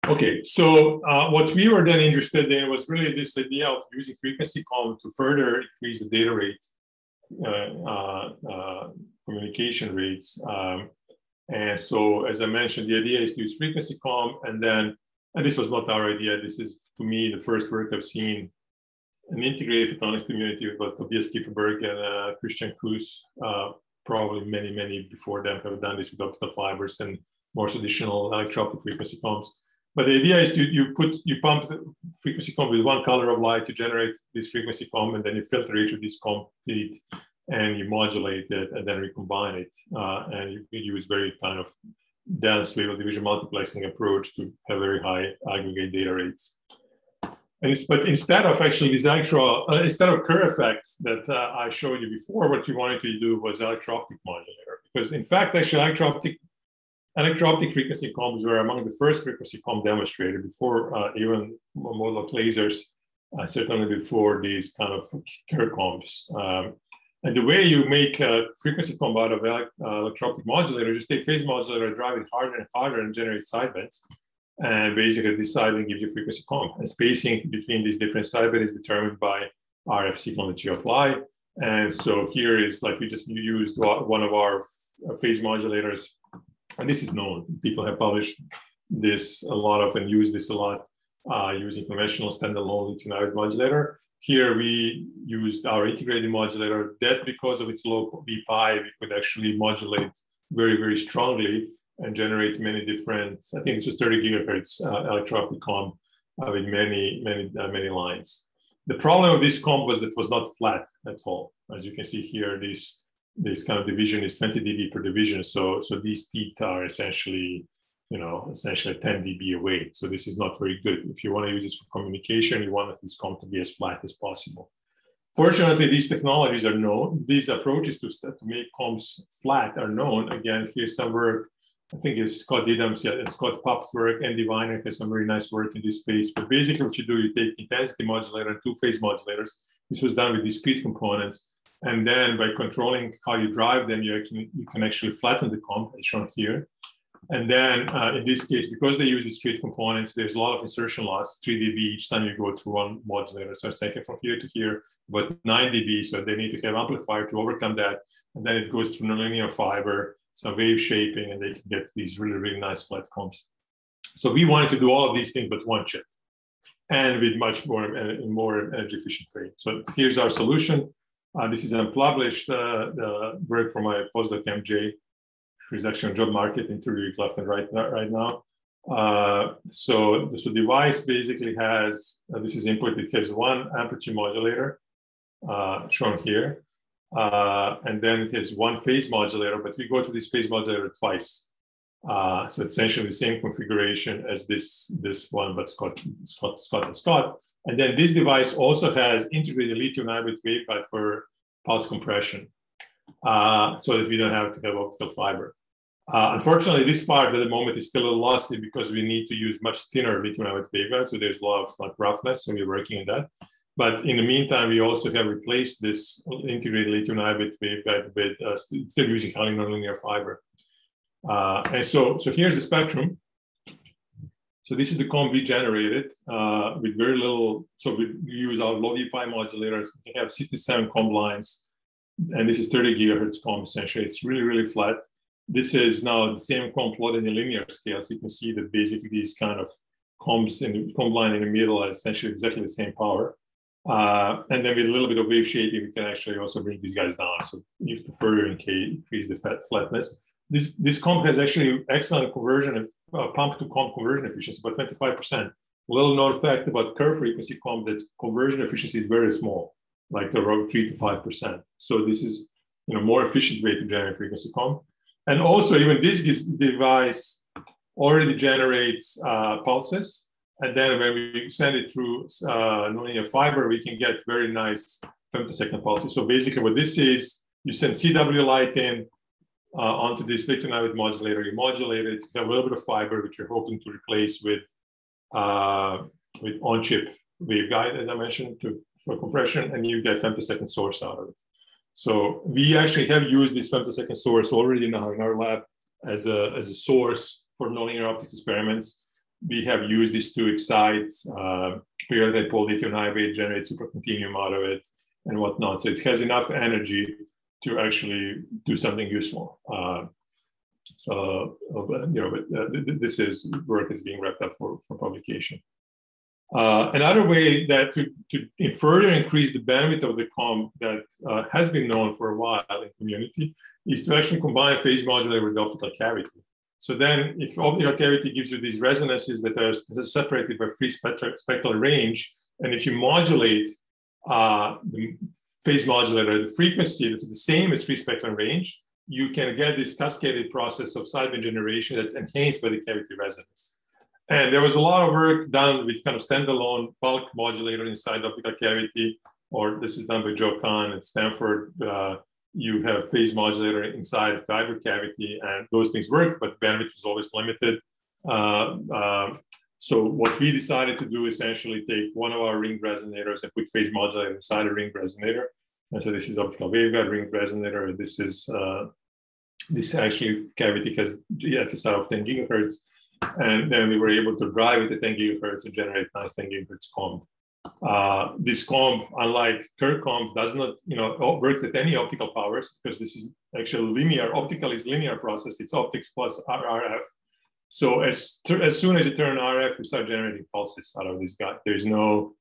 [SPEAKER 3] Okay, so uh, what we were then interested in was really this idea of using frequency comb to further increase the data rate communication rates. Um, and so, as I mentioned, the idea is to use frequency comb, and then, and this was not our idea. This is, to me, the first work I've seen an integrated photonics community with Tobias Kippenberg and uh, Christian Koos. Uh, probably many, many before them have done this with optical fibers and more traditional electro-optic frequency combs. But the idea is to you put you pump frequency comb with one color of light to generate this frequency comb, and then you filter each of these complete and you modulate it and then recombine it. Uh, and you, you, use very kind of dense wave division multiplexing approach to have very high aggregate data rates. And but instead of actually this actual, uh, instead of Kerr effect that uh, I showed you before, what we wanted to do was electro-optic modulator. Because in fact, actually electro-optic electro-optic frequency combs were among the first frequency comb demonstrated before uh, even mode-locked lasers, uh, certainly before these kind of Kerr combs. Um, and the way you make a frequency comb out of uh, electro-optic modulator, just take phase modulator, drive it harder and harder and generate sidebands. And basically this sideband gives you frequency comb. And spacing between these different sidebands is determined by RF signal that you apply. And so here is like we just used one of our phase modulators. And this is known. People have published this a lot of and use this a lot uh, using conventional standalone lithium modulator. Here we used our integrated modulator that because of its low VPI, we could actually modulate very, very strongly and generate many different, I think this was 30 gigahertz uh, electro-optic comb uh, with many, many, uh, many lines. The problem of this comb was that it was not flat at all. As you can see here, this, this kind of division is 20 dB per division. So, so these teeth are essentially you know, essentially 10 dB away. So this is not very good. If you want to use this for communication, you want this comb to be as flat as possible. Fortunately, these technologies are known. These approaches to, to make combs flat are known. Again, here's some work. I think it's Scott Diddams', yeah, it's Scott Papp's work, and Diviner has some very nice work in this space. But basically what you do, you take intensity modulator and two-phase modulators. This was done with discrete components. And then by controlling how you drive them, you, actually, you can actually flatten the comb as shown here. And then uh, in this case, because they use discrete components, there's a lot of insertion loss, 3 dB each time you go through one modulator. So it's taken from here to here, but 9 dB. So they need to have amplifier to overcome that. And then it goes through nonlinear fiber, some wave shaping, and they can get these really, really nice flat combs. So we wanted to do all of these things but one chip and with much more, uh, more energy efficient rate. So here's our solution. Uh, this is unpublished uh, work from my postdoc MJ who's actually on job market interviewing left and right right now. Uh, so, so device basically has, uh, this is input, it has one amplitude modulator uh, shown here. Uh, and then it has one phase modulator, but we go to this phase modulator twice. So essentially the same configuration as this, this one, but Scott, Scott, Scott, and Scott. And then this device also has integrated lithium niobate waveguide for pulse compression, uh, so that we don't have to have optical fiber. Uh, unfortunately, this part at the moment is still a lossy because we need to use much thinner lithium niobate waveguide, so there's a lot of like roughness, so we're working on that. But in the meantime, we also have replaced this integrated lithium niobate waveguide with uh, still using nonlinear fiber. Uh, and so, so here's the spectrum. So this is the comb we generated uh, with very little. So we use our low VPI modulators. We have 67 comb lines, and this is 30 gigahertz comb. Essentially, it's really really flat. This is now the same comb plotted in a linear scale. So you can see that basically these kind of combs in the comb line in the middle are essentially exactly the same power. Uh, and then with a little bit of wave shaping, we can actually also bring these guys down. So you have to further increase the flatness this this comb has actually excellent conversion of uh, pump to comb conversion efficiency, about 25%. Little known fact about Kerr frequency comb that conversion efficiency is very small, like around three to five percent. So this is you know more efficient way to generate frequency comb. And also even this device already generates uh, pulses. And then when we send it through uh, nonlinear fiber, we can get very nice femtosecond pulses. So basically what this is, you send CW light in, uh, onto this lithium niobate modulator. You modulate it, you have a little bit of fiber, which you're hoping to replace with uh, with on-chip waveguide, as I mentioned, to, for compression, and you get femtosecond source out of it. So we actually have used this femtosecond source already in our, in our lab as a, as a source for nonlinear optics experiments. We have used this to excite uh, periodically poled lithium niobate, generate supercontinuum out of it, and whatnot. So it has enough energy to actually do something useful. Uh, so, uh, you know, uh, this is work is being wrapped up for, for publication. Uh, another way that to, to further increase the bandwidth of the comb that uh, has been known for a while in community is to actually combine phase modulator with optical cavity. So then if optical cavity gives you these resonances that are separated by free spectral range, and if you modulate uh, the phase modulator, the frequency that's the same as free spectrum range, you can get this cascaded process of sideband generation that's enhanced by the cavity resonance. And there was a lot of work done with kind of standalone bulk modulator inside optical cavity, or this is done by Joe Kahn at Stanford. Uh, you have phase modulator inside fiber cavity, and those things work, but bandwidth is always limited. Uh, uh, so what we decided to do essentially take one of our ring resonators and put phase modulator inside a ring resonator. And so this is optical waveguide ring resonator. This is uh, this actually cavity has FSR of 10 gigahertz. And then we were able to drive it at 10 gigahertz and generate nice 10 gigahertz comb. Uh, this comb, unlike Kerr comb, does not, you know, work at any optical powers because this is actually linear. Optical is linear process. It's optics plus RF. So as, as soon as you turn RF, you start generating pulses out of this guy. There's no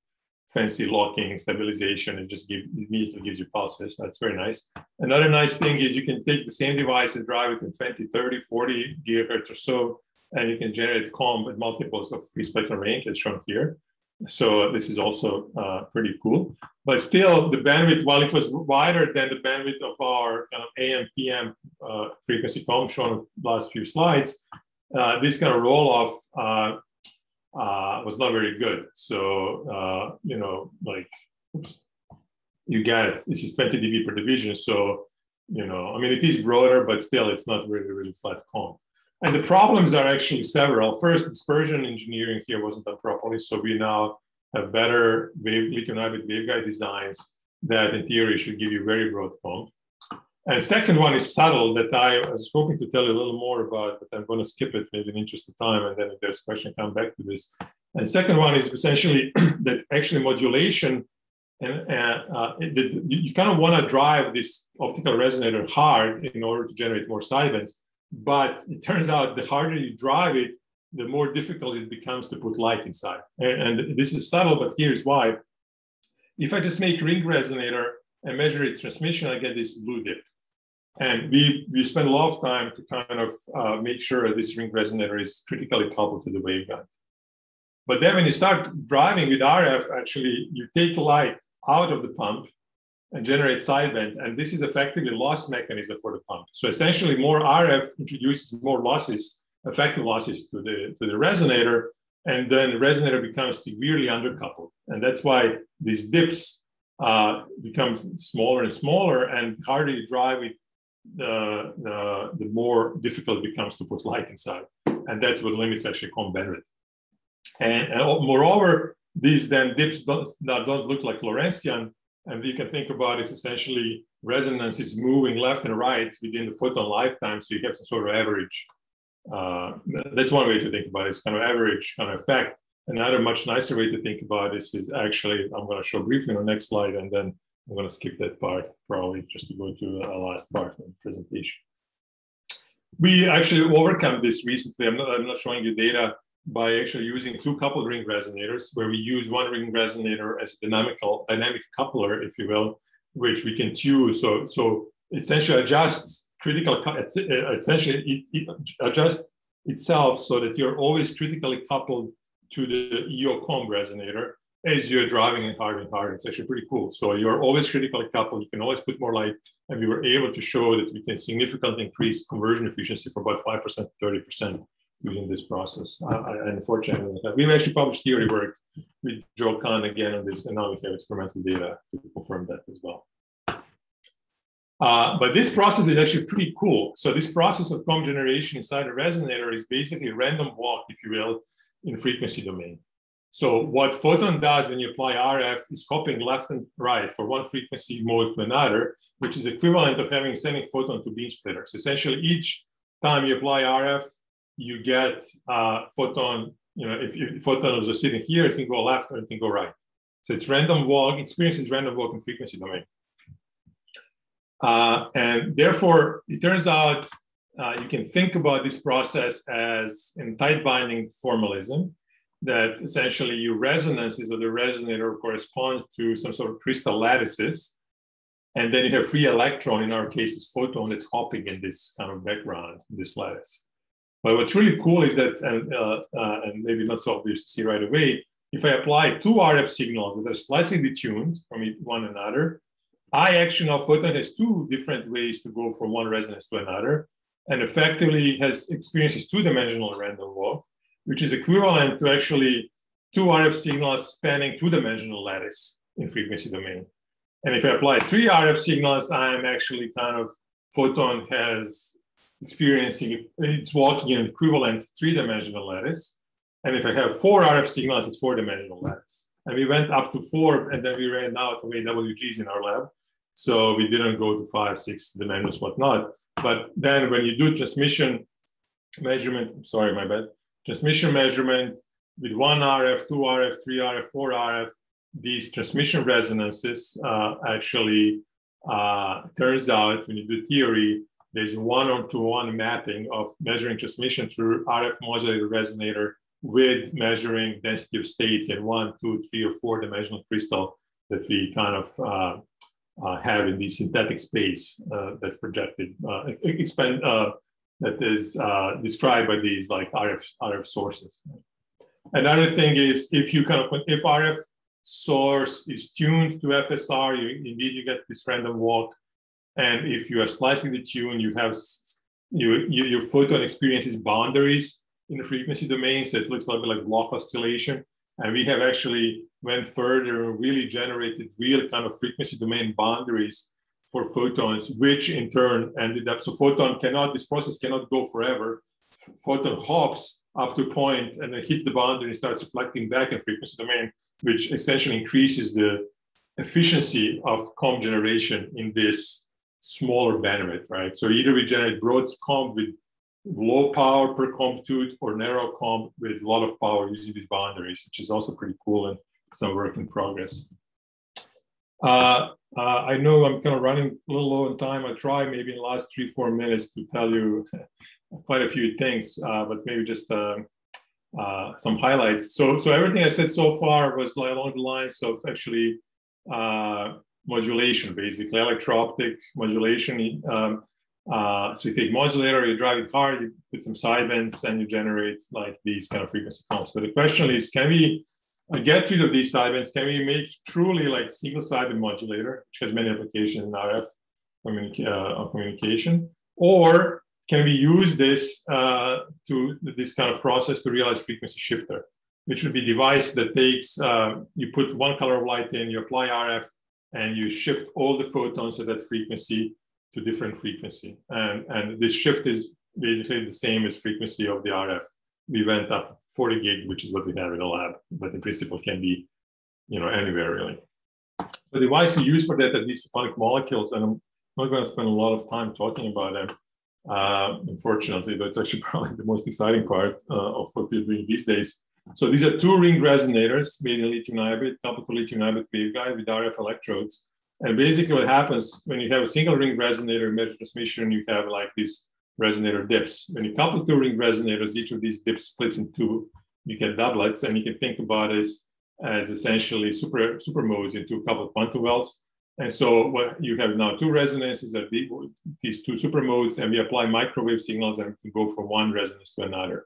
[SPEAKER 3] fancy locking stabilization. It just give, immediately gives you pulses. That's very nice. Another nice thing is you can take the same device and drive it in 20, 30, 40 gigahertz or so, and you can generate comb at multiples of free spectrum range as shown here. So this is also uh, pretty cool. But still, the bandwidth, while it was wider than the bandwidth of our kind of AM, PM uh, frequency comb shown last few slides, uh, this kind of roll off uh, uh, was not very good. So, uh, you know, like, oops, you get this is 20 dB per division. So, you know, I mean, it is broader, but still it's not really, really flat comb. And the problems are actually several. First, dispersion engineering here wasn't done properly. So we now have better lithium waveguide designs that in theory should give you very broad comb. And second one is subtle that I was hoping to tell you a little more about, but I'm going to skip it maybe in interest of time. And then if there's a question, come back to this. And second one is essentially that actually modulation and uh, uh, the, you kind of want to drive this optical resonator hard in order to generate more sidebands. But it turns out the harder you drive it, the more difficult it becomes to put light inside. And, and this is subtle, but here's why. If I just make ring resonator and measure its transmission, I get this blue dip. And we, we spend a lot of time to kind of uh, make sure this ring resonator is critically coupled to the waveguide. But then when you start driving with RF, actually, you take light out of the pump and generate sideband. And this is effectively loss mechanism for the pump. So essentially more RF introduces more losses, effective losses to the, to the resonator, and then the resonator becomes severely undercoupled. And that's why these dips uh, become smaller and smaller and harder you drive it, the, the, the more difficult it becomes to put light inside. And that's what limits actually comb bandwidth. And, and moreover, these then dips don't, don't look like Lorentzian, and you can think about it essentially resonance is moving left and right within the photon lifetime, so you have some sort of average. Uh, that's one way to think about it. It's kind of average kind of effect. Another much nicer way to think about this is actually, I'm going to show briefly on the next slide, and then I'm going to skip that part probably just to go to the last part of the presentation. We actually overcome this recently. I'm not, I'm not showing you data by actually using two coupled ring resonators, where we use one ring resonator as a dynamical dynamic coupler, if you will, which we can tune. So so essentially adjusts critical uh, essentially it, it adjusts itself so that you're always critically coupled to the EO comb resonator as you're driving it hard and hard. It's actually pretty cool. So you're always critically coupled. You can always put more light. And we were able to show that we can significantly increase conversion efficiency from about 5% to 30% using this process. Uh, unfortunately, we've actually published theory work with Joe Kahn again on this, and now we have experimental data to confirm that as well. Uh, but this process is actually pretty cool. So this process of comb generation inside a resonator is basically a random walk, if you will, in frequency domain. So what photon does when you apply RF is copying left and right for one frequency mode to another, which is equivalent of having sending photon to beam splitters. Essentially, each time you apply RF, you get uh, photon, you know, if, if photons are sitting here, it can go left or it can go right. So it's random walk, experience is random walk in frequency domain. Uh, and therefore, it turns out uh, you can think about this process as in tight binding formalism, that essentially your resonances of the resonator corresponds to some sort of crystal lattices. And then you have free electron, in our case, is photon that's hopping in this kind of background, this lattice. But what's really cool is that, and, uh, uh, and maybe not so obvious to see right away, if I apply two RF signals that are slightly detuned from one another, I actually now photon has two different ways to go from one resonance to another, and effectively has experiences two-dimensional random walk, which is equivalent to actually two RF signals spanning two-dimensional lattice in frequency domain. And if I apply three RF signals, I'm actually kind of photon has experiencing, it's walking in equivalent three-dimensional lattice. And if I have four RF signals, it's four-dimensional lattice. And we went up to four, and then we ran out of AWGs in our lab. So we didn't go to five, six dimensions, whatnot. But then when you do transmission measurement, sorry, my bad, transmission measurement with one RF, two RF, three RF, four RF, these transmission resonances uh, actually uh, turns out when you do theory, there's one on to one mapping of measuring transmission through RF modulated resonator with measuring density of states in one, two, three, or four dimensional crystal that we kind of uh, uh, have in the synthetic space uh, that's projected, uh, expand, that is uh, described by these like RF, RF sources. Another thing is if you kind of, if RF source is tuned to FSR, you, indeed you get this random walk and if you are slightly detuned, you have you, you, your photon experiences boundaries in the frequency domain. So it looks a little bit like Bloch oscillation. And we have actually went further and really generated real kind of frequency domain boundaries for photons, which in turn ended up, so photon cannot, this process cannot go forever. Photon hops up to a point and then hits the boundary and starts reflecting back in frequency domain, which essentially increases the efficiency of comb generation in this smaller bandwidth, right? So either we generate broad comb with low power per compute or narrow comb with a lot of power using these boundaries, which is also pretty cool and some work in progress. Uh, uh, I know I'm kind of running a little low on time. I'll try maybe in the last three, four minutes to tell you quite a few things, uh, but maybe just uh, uh, some highlights. So, so everything I said so far was like along the lines of actually uh, modulation, basically electro-optic modulation. Um, uh, so you take modulator, you drive it hard, you put some sidebands, and you generate like these kind of frequency combs. But the question is, can we uh, get rid of these sidebands, can we make truly like single sideband modulator, which has many applications in RF communica uh, communication, or can we use this uh, to this kind of process to realize frequency shifter, which would be device that takes, uh, you put one color of light in, you apply RF, and you shift all the photons at that frequency to different frequency. And, and this shift is basically the same as frequency of the RF. We went up 40 gig, which is what we have in the lab, but in principle can be, you know, anywhere really. The device we use for that are these photonic molecules, and I'm not going to spend a lot of time talking about them, uh, unfortunately, but it's actually probably the most exciting part uh, of what we're doing these days. So these are two ring resonators made in lithium niobate, coupled to lithium niobate waveguide with RF electrodes. And basically what happens when you have a single ring resonator measure transmission, you have like these resonator dips. When you couple two ring resonators, each of these dips splits in two, you get doublets, and you can think about this as essentially super, super modes into coupled quantum wells. And so what you have now two resonances are these two super modes, and we apply microwave signals and can go from one resonance to another.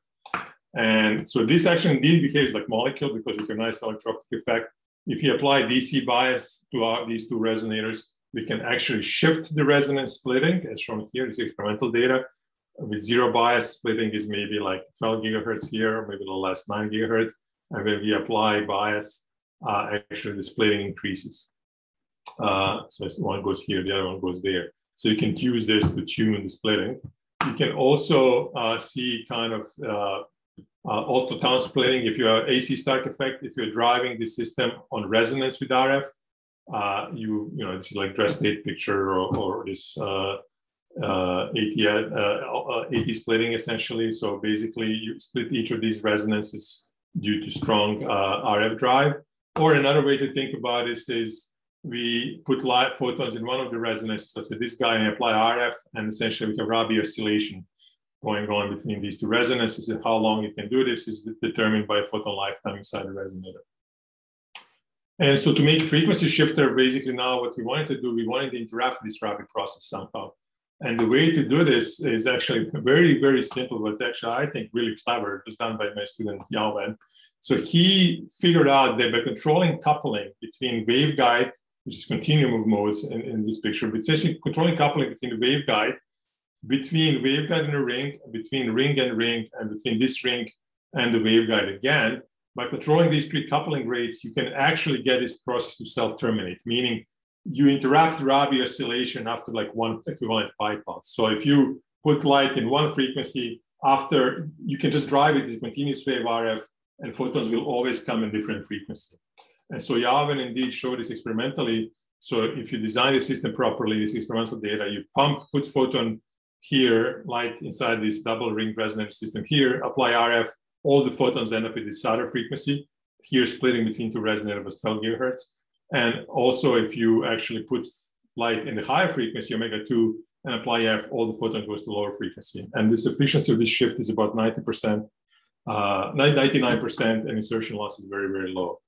[SPEAKER 3] And so this actually indeed behaves like molecule because it's a nice electro-optic effect. If you apply DC bias to our, these two resonators, we can actually shift the resonance splitting as shown here, this experimental data. With zero bias, splitting is maybe like 12 gigahertz here, maybe a little less, nine gigahertz. And when we apply bias, uh, actually the splitting increases. Uh, so one goes here, the other one goes there. So you can use this to tune the splitting. You can also uh, see kind of uh, uh, Autler-Townes splitting if you have AC Stark effect, if you're driving the system on resonance with RF, uh, you you know it's like dress state picture or, or this uh, uh, AT, uh, AT splitting essentially. So basically, you split each of these resonances due to strong uh, RF drive. Or another way to think about this is we put light photons in one of the resonances, let's say this guy, and apply RF, and essentially we have Rabi oscillation going on between these two resonances and how long you can do this is determined by photon lifetime inside the resonator. And so to make a frequency shifter, basically now what we wanted to do, we wanted to interrupt this Rabi process somehow. And the way to do this is actually very, very simple, but actually I think really clever. It was done by my student Yao So he figured out that by controlling coupling between waveguide, which is continuum of modes in, in this picture, but essentially controlling coupling between the waveguide between waveguide and a ring, between ring and ring, and between this ring and the waveguide again, by controlling these three coupling rates, you can actually get this process to self-terminate, meaning you interrupt Rabi oscillation after like one equivalent pi pulse. So if you put light in one frequency, after you can just drive it to continuous wave RF, and photons will always come in different frequency. And so Yaowen indeed showed this experimentally. So if you design the system properly, this experimental data, you pump, put photon here, light inside this double ring resonance system here, apply RF, all the photons end up with this other frequency. Here, splitting between two resonators was 12 gigahertz. And also, if you actually put light in the higher frequency, omega 2, and apply F, all the photon goes to lower frequency. And this efficiency of this shift is about 90%, uh, 99%, and insertion loss is very, very low.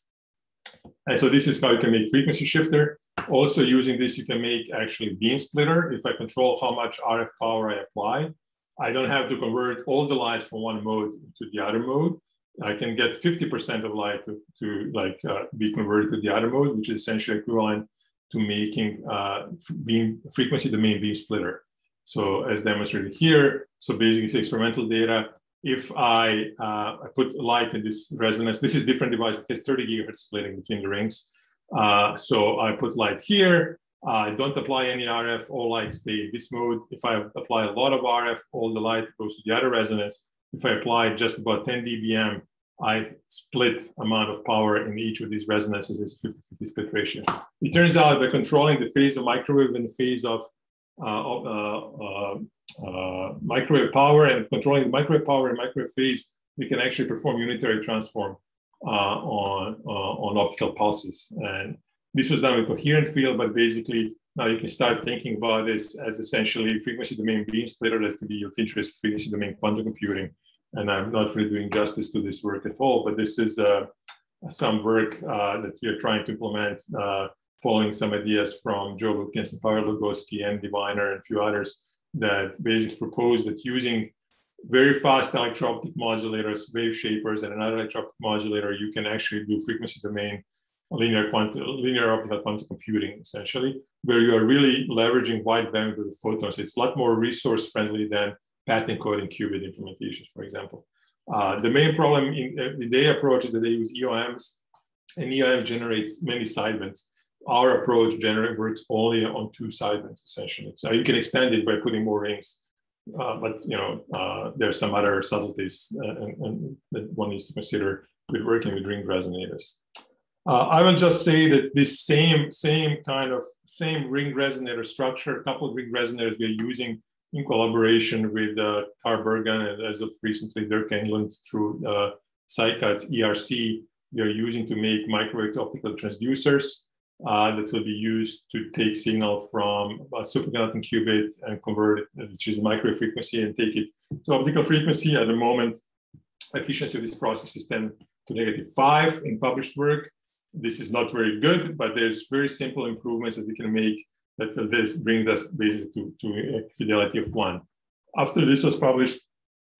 [SPEAKER 3] And so this is how you can make frequency shifter. Also using this, you can make actually beam splitter. If I control how much RF power I apply, I don't have to convert all the light from one mode to the other mode. I can get 50% of light to, to like uh, be converted to the other mode, which is essentially equivalent to making uh, beam frequency domain beam splitter. So as demonstrated here, so basically it's experimental data. If I, uh, I put light in this resonance, this is different device that has 30 gigahertz splitting between the rings. Uh, so I put light here. I don't apply any RF, all light stay in this mode. If I apply a lot of RF, all the light goes to the other resonance. If I apply just about 10 dBm, I split amount of power in each of these resonances is 50-50 split ratio. It turns out by controlling the phase of microwave and the phase of uh, uh, uh, uh, microwave power and controlling the microwave power and microwave phase, we can actually perform unitary transform uh, on, on optical pulses. And this was done with coherent field, but basically now you can start thinking about this as essentially frequency domain beam splitter that could be of interest, frequency domain quantum computing. And I'm not really doing justice to this work at all, but this is uh, some work uh, that are trying to implement uh, following some ideas from Joe Lukens and Pavel Lougovski and Diviner and a few others that basically propose that using very fast electro-optic modulators, wave shapers, and another electro-optic modulator, you can actually do frequency domain linear quantum, linear optical quantum computing, essentially, where you are really leveraging wide bandwidth of the photons. It's a lot more resource friendly than path encoding qubit implementations, for example. Uh, the main problem in, uh, in their approach is that they use EOMs, and EOM generates many sidebands. Our approach generally works only on two sidebands, essentially. So you can extend it by putting more rings, uh, but you know uh, there are some other subtleties uh, and, and that one needs to consider with working with ring resonators. Uh, I will just say that this same same kind of same ring resonator structure, coupled ring resonators we are using in collaboration with uh, Karl Berggren and as of recently Dirk Englund through uh, Saikat's ERC, we are using to make microwave optical transducers uh, that will be used to take signal from a superconducting qubit and convert it, which is microwave frequency, and take it to optical frequency. At the moment, efficiency of this process is 10 to negative 5 in published work this is not very good, but there's very simple improvements that we can make that will this bring us basically to, to a fidelity of one. After this was published,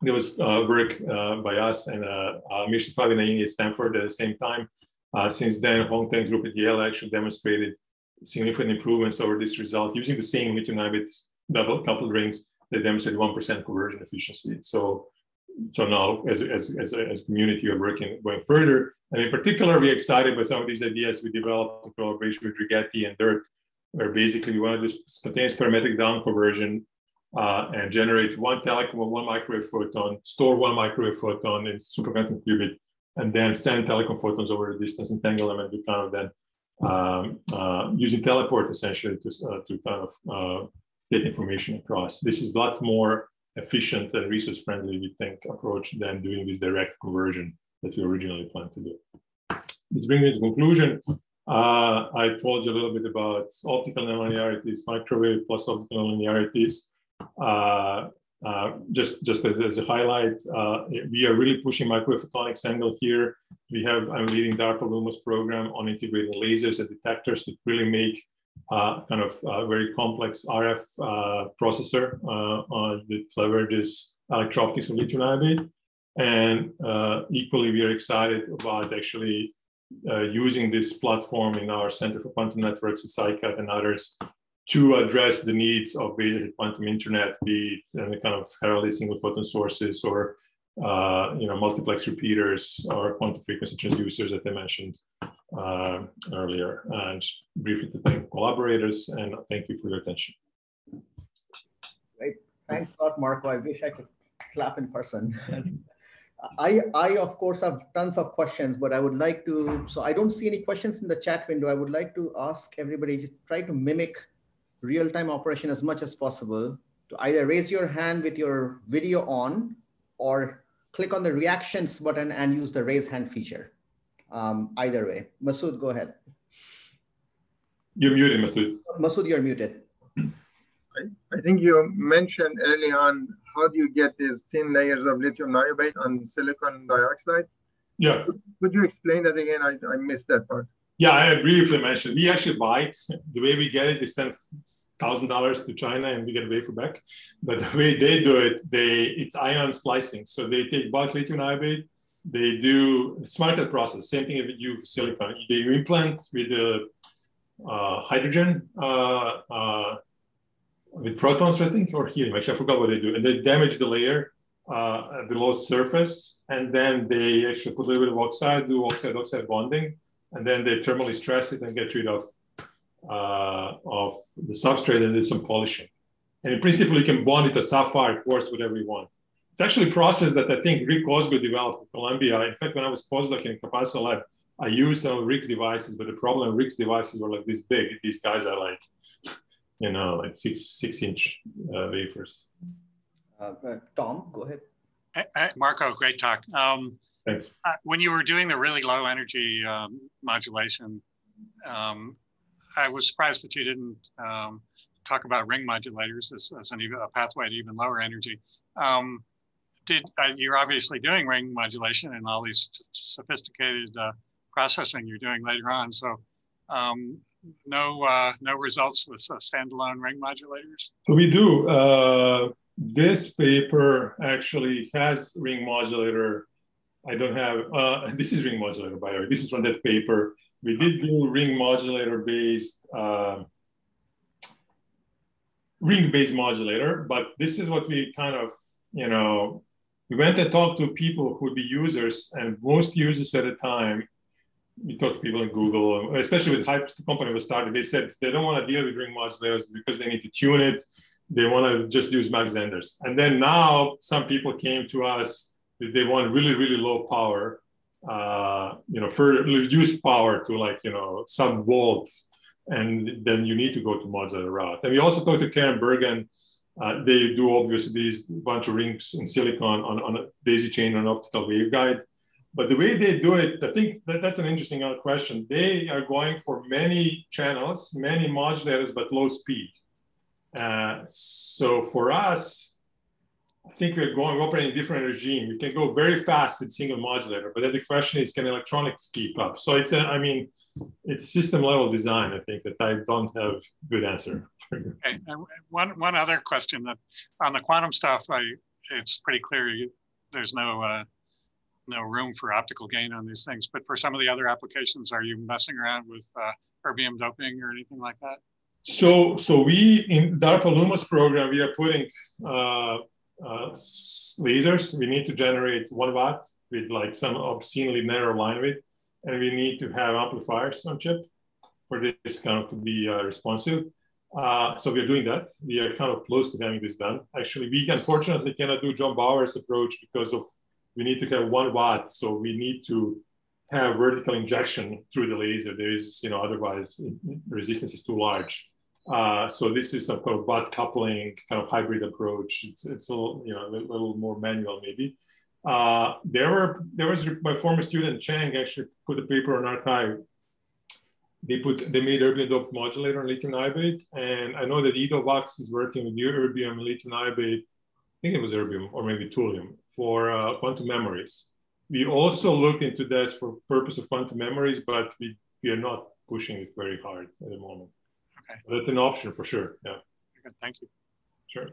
[SPEAKER 3] there was uh, work uh, by us and uh, uh, at Stanford at the same time. Uh, since then, Hong Tang group at Yale actually demonstrated significant improvements over this result using the same lithium niobate double coupled rings. They demonstrated 1% conversion efficiency. So so now as, as, as, a, as a community we're working going further. And in particular we're excited by some of these ideas we developed in collaboration with Rigetti and Dirk where basically we want to do spontaneous parametric down conversion uh, and generate one telecom one microwave photon store one microwave photon in superconducting qubit and then send telecom photons over the distance entangle them and do kind of then um, uh, using teleport essentially to, uh, to kind of uh, get information across. This is a lot more efficient and resource friendly, we think, approach than doing this direct conversion that we originally planned to do. This brings me to conclusion. Uh, I told you a little bit about optical nonlinearities, microwave plus optical nonlinearities. Uh, uh, just just as, as a highlight, uh, we are really pushing microwave photonics angle here. We have, I'm leading DARPA LUMOS program on integrating lasers and detectors to really make uh, kind of uh, very complex RF uh, processor uh, that leverages electro-optics and lithium niobate. And uh, equally, we are excited about actually uh, using this platform in our Center for Quantum Networks with Saikat and others to address the needs of basically quantum internet, be it any kind of heralded single photon sources or uh, you know, multiplex repeaters or quantum frequency transducers that I mentioned uh, earlier. And just briefly to thank collaborators and thank you for your attention.
[SPEAKER 2] Great. Thanks a lot, Marko. I wish I could clap in person. I, I, of course, have tons of questions, but I would like to, so I don't see any questions in the chat window. I would like to ask everybody to try to mimic real-time operation as much as possible to either raise your hand with your video on or click on the reactions button and use the raise hand feature. Um, either way, Masud, go ahead.
[SPEAKER 3] You're muted, Masud.
[SPEAKER 2] Masud, you're muted.
[SPEAKER 4] I, I think you mentioned early on, how do you get these thin layers of lithium niobate on silicon dioxide?
[SPEAKER 3] Yeah.
[SPEAKER 4] Could, could you explain that again? I, I missed that part.
[SPEAKER 3] Yeah, I briefly mentioned we actually buy it. The way we get it, it is send thousand dollars to China and we get a wafer back. But the way they do it, they it's ion slicing. So they take bulk lithium niobate, they do Smart Cut process. Same thing if you silicon. They implant with the uh, hydrogen uh, uh, with protons, I think, or helium. Actually, I forgot what they do, and they damage the layer uh, below surface, and then they actually put a little bit of oxide, do oxide oxide bonding and then they thermally stress it and get rid of uh, of the substrate and do some polishing. And in principle, you can bond it to sapphire, quartz, whatever you want. It's actually a process that I think Rick Osgood developed at Columbia. In fact, when I was postdoc in Capasso Lab, I used some of Rick's devices, but the problem Rick's devices were like this big. These guys are like, you know, like six six inch uh, wafers.
[SPEAKER 2] Uh, uh Tom, go ahead.
[SPEAKER 5] Hey, Marko, great talk. Um,
[SPEAKER 3] Thanks.
[SPEAKER 5] Uh, when you were doing the really low energy um, modulation, um, I was surprised that you didn't um, talk about ring modulators as, as an a pathway to even lower energy. Um, did uh, you're obviously doing ring modulation and all these sophisticated uh, processing you're doing later on. So um, no uh, no results with uh, standalone ring modulators.
[SPEAKER 3] So we do. Uh, this paper actually has ring modulator. I don't have, uh, this is ring modulator, by the way. This is from that paper. We did do ring modulator based, uh, ring based modulator, but this is what we kind of, you know, we went and talked to people who would be users, and most users at the time, we talked to people in Google, especially with Hype, the company was started, they said they don't want to deal with ring modulators because they need to tune it they want to just use Mach Zehnders. And then now some people came to us they want really, really low power, uh, you know, for reduced power to like, you know, sub volts. And then you need to go to modulator route. And we also talked to Keren Bergman. Uh, they do obviously these bunch of rings in silicon on, on a daisy chain and optical waveguide. But the way they do it, I think that that's an interesting question. They are going for many channels, many modulators, but low speed. Uh, so for us, think we're going operating a different regime. We can go very fast with single modulator, but then the question is, can electronics keep up? So it's, a, I mean, it's system level design. I think that I don't have good answer.
[SPEAKER 5] okay. one one other question that on the quantum stuff, I it's pretty clear you, there's no uh, no room for optical gain on these things. But for some of the other applications, are you messing around with uh, erbium doping or anything like that?
[SPEAKER 3] So, so we in DARPA Lumos program, we are putting uh, uh, lasers. We need to generate one watt with like some obscenely narrow line width, and we need to have amplifiers on chip for this kind of to be uh, responsive. Uh, so we are doing that. We are kind of close to having this done. Actually, we unfortunately cannot do John Bowers' approach because of we need to have one watt. So we need to have vertical injection through the laser. There is, you know, otherwise resistance is too large. Uh, so this is a kind of butt coupling kind of hybrid approach. It's, it's a little, you know, a little more manual maybe. Uh, there were there was my former student Chang actually put a paper on arXiv. They put they made erbium doped modulator on lithium niobate, and I know that Edo Waks is working with erbium lithium niobate. I think it was erbium or maybe thulium for uh, quantum memories. We also looked into this for purpose of quantum memories, but we, we are not pushing it very hard at the moment. Okay. That's an option for sure. Yeah.
[SPEAKER 5] Good. Thank you.
[SPEAKER 3] Sure.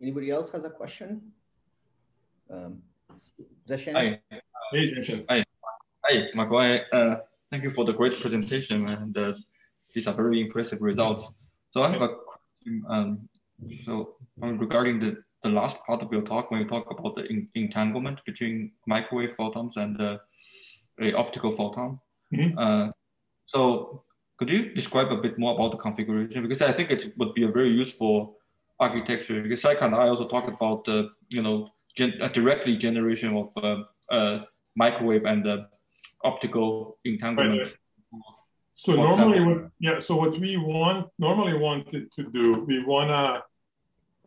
[SPEAKER 2] Anybody else has a question? Um,
[SPEAKER 6] Zheshen? Hi. Hey, Zheshen. Hi. Hi, Marko. uh, thank you for the great presentation and uh, these are very impressive results. So I have a question. Um, so um, regarding the, the last part of your talk, when you talk about the in, entanglement between microwave photons and uh, a optical photon. Mm -hmm. uh, so could you describe a bit more about the configuration? Because I think it would be a very useful architecture. Because Saikat and I also talked about the, you know, gen directly generation of uh, uh, microwave and uh, optical entanglement. Right.
[SPEAKER 3] So normally, what, yeah. So what we want normally wanted to do, we wanna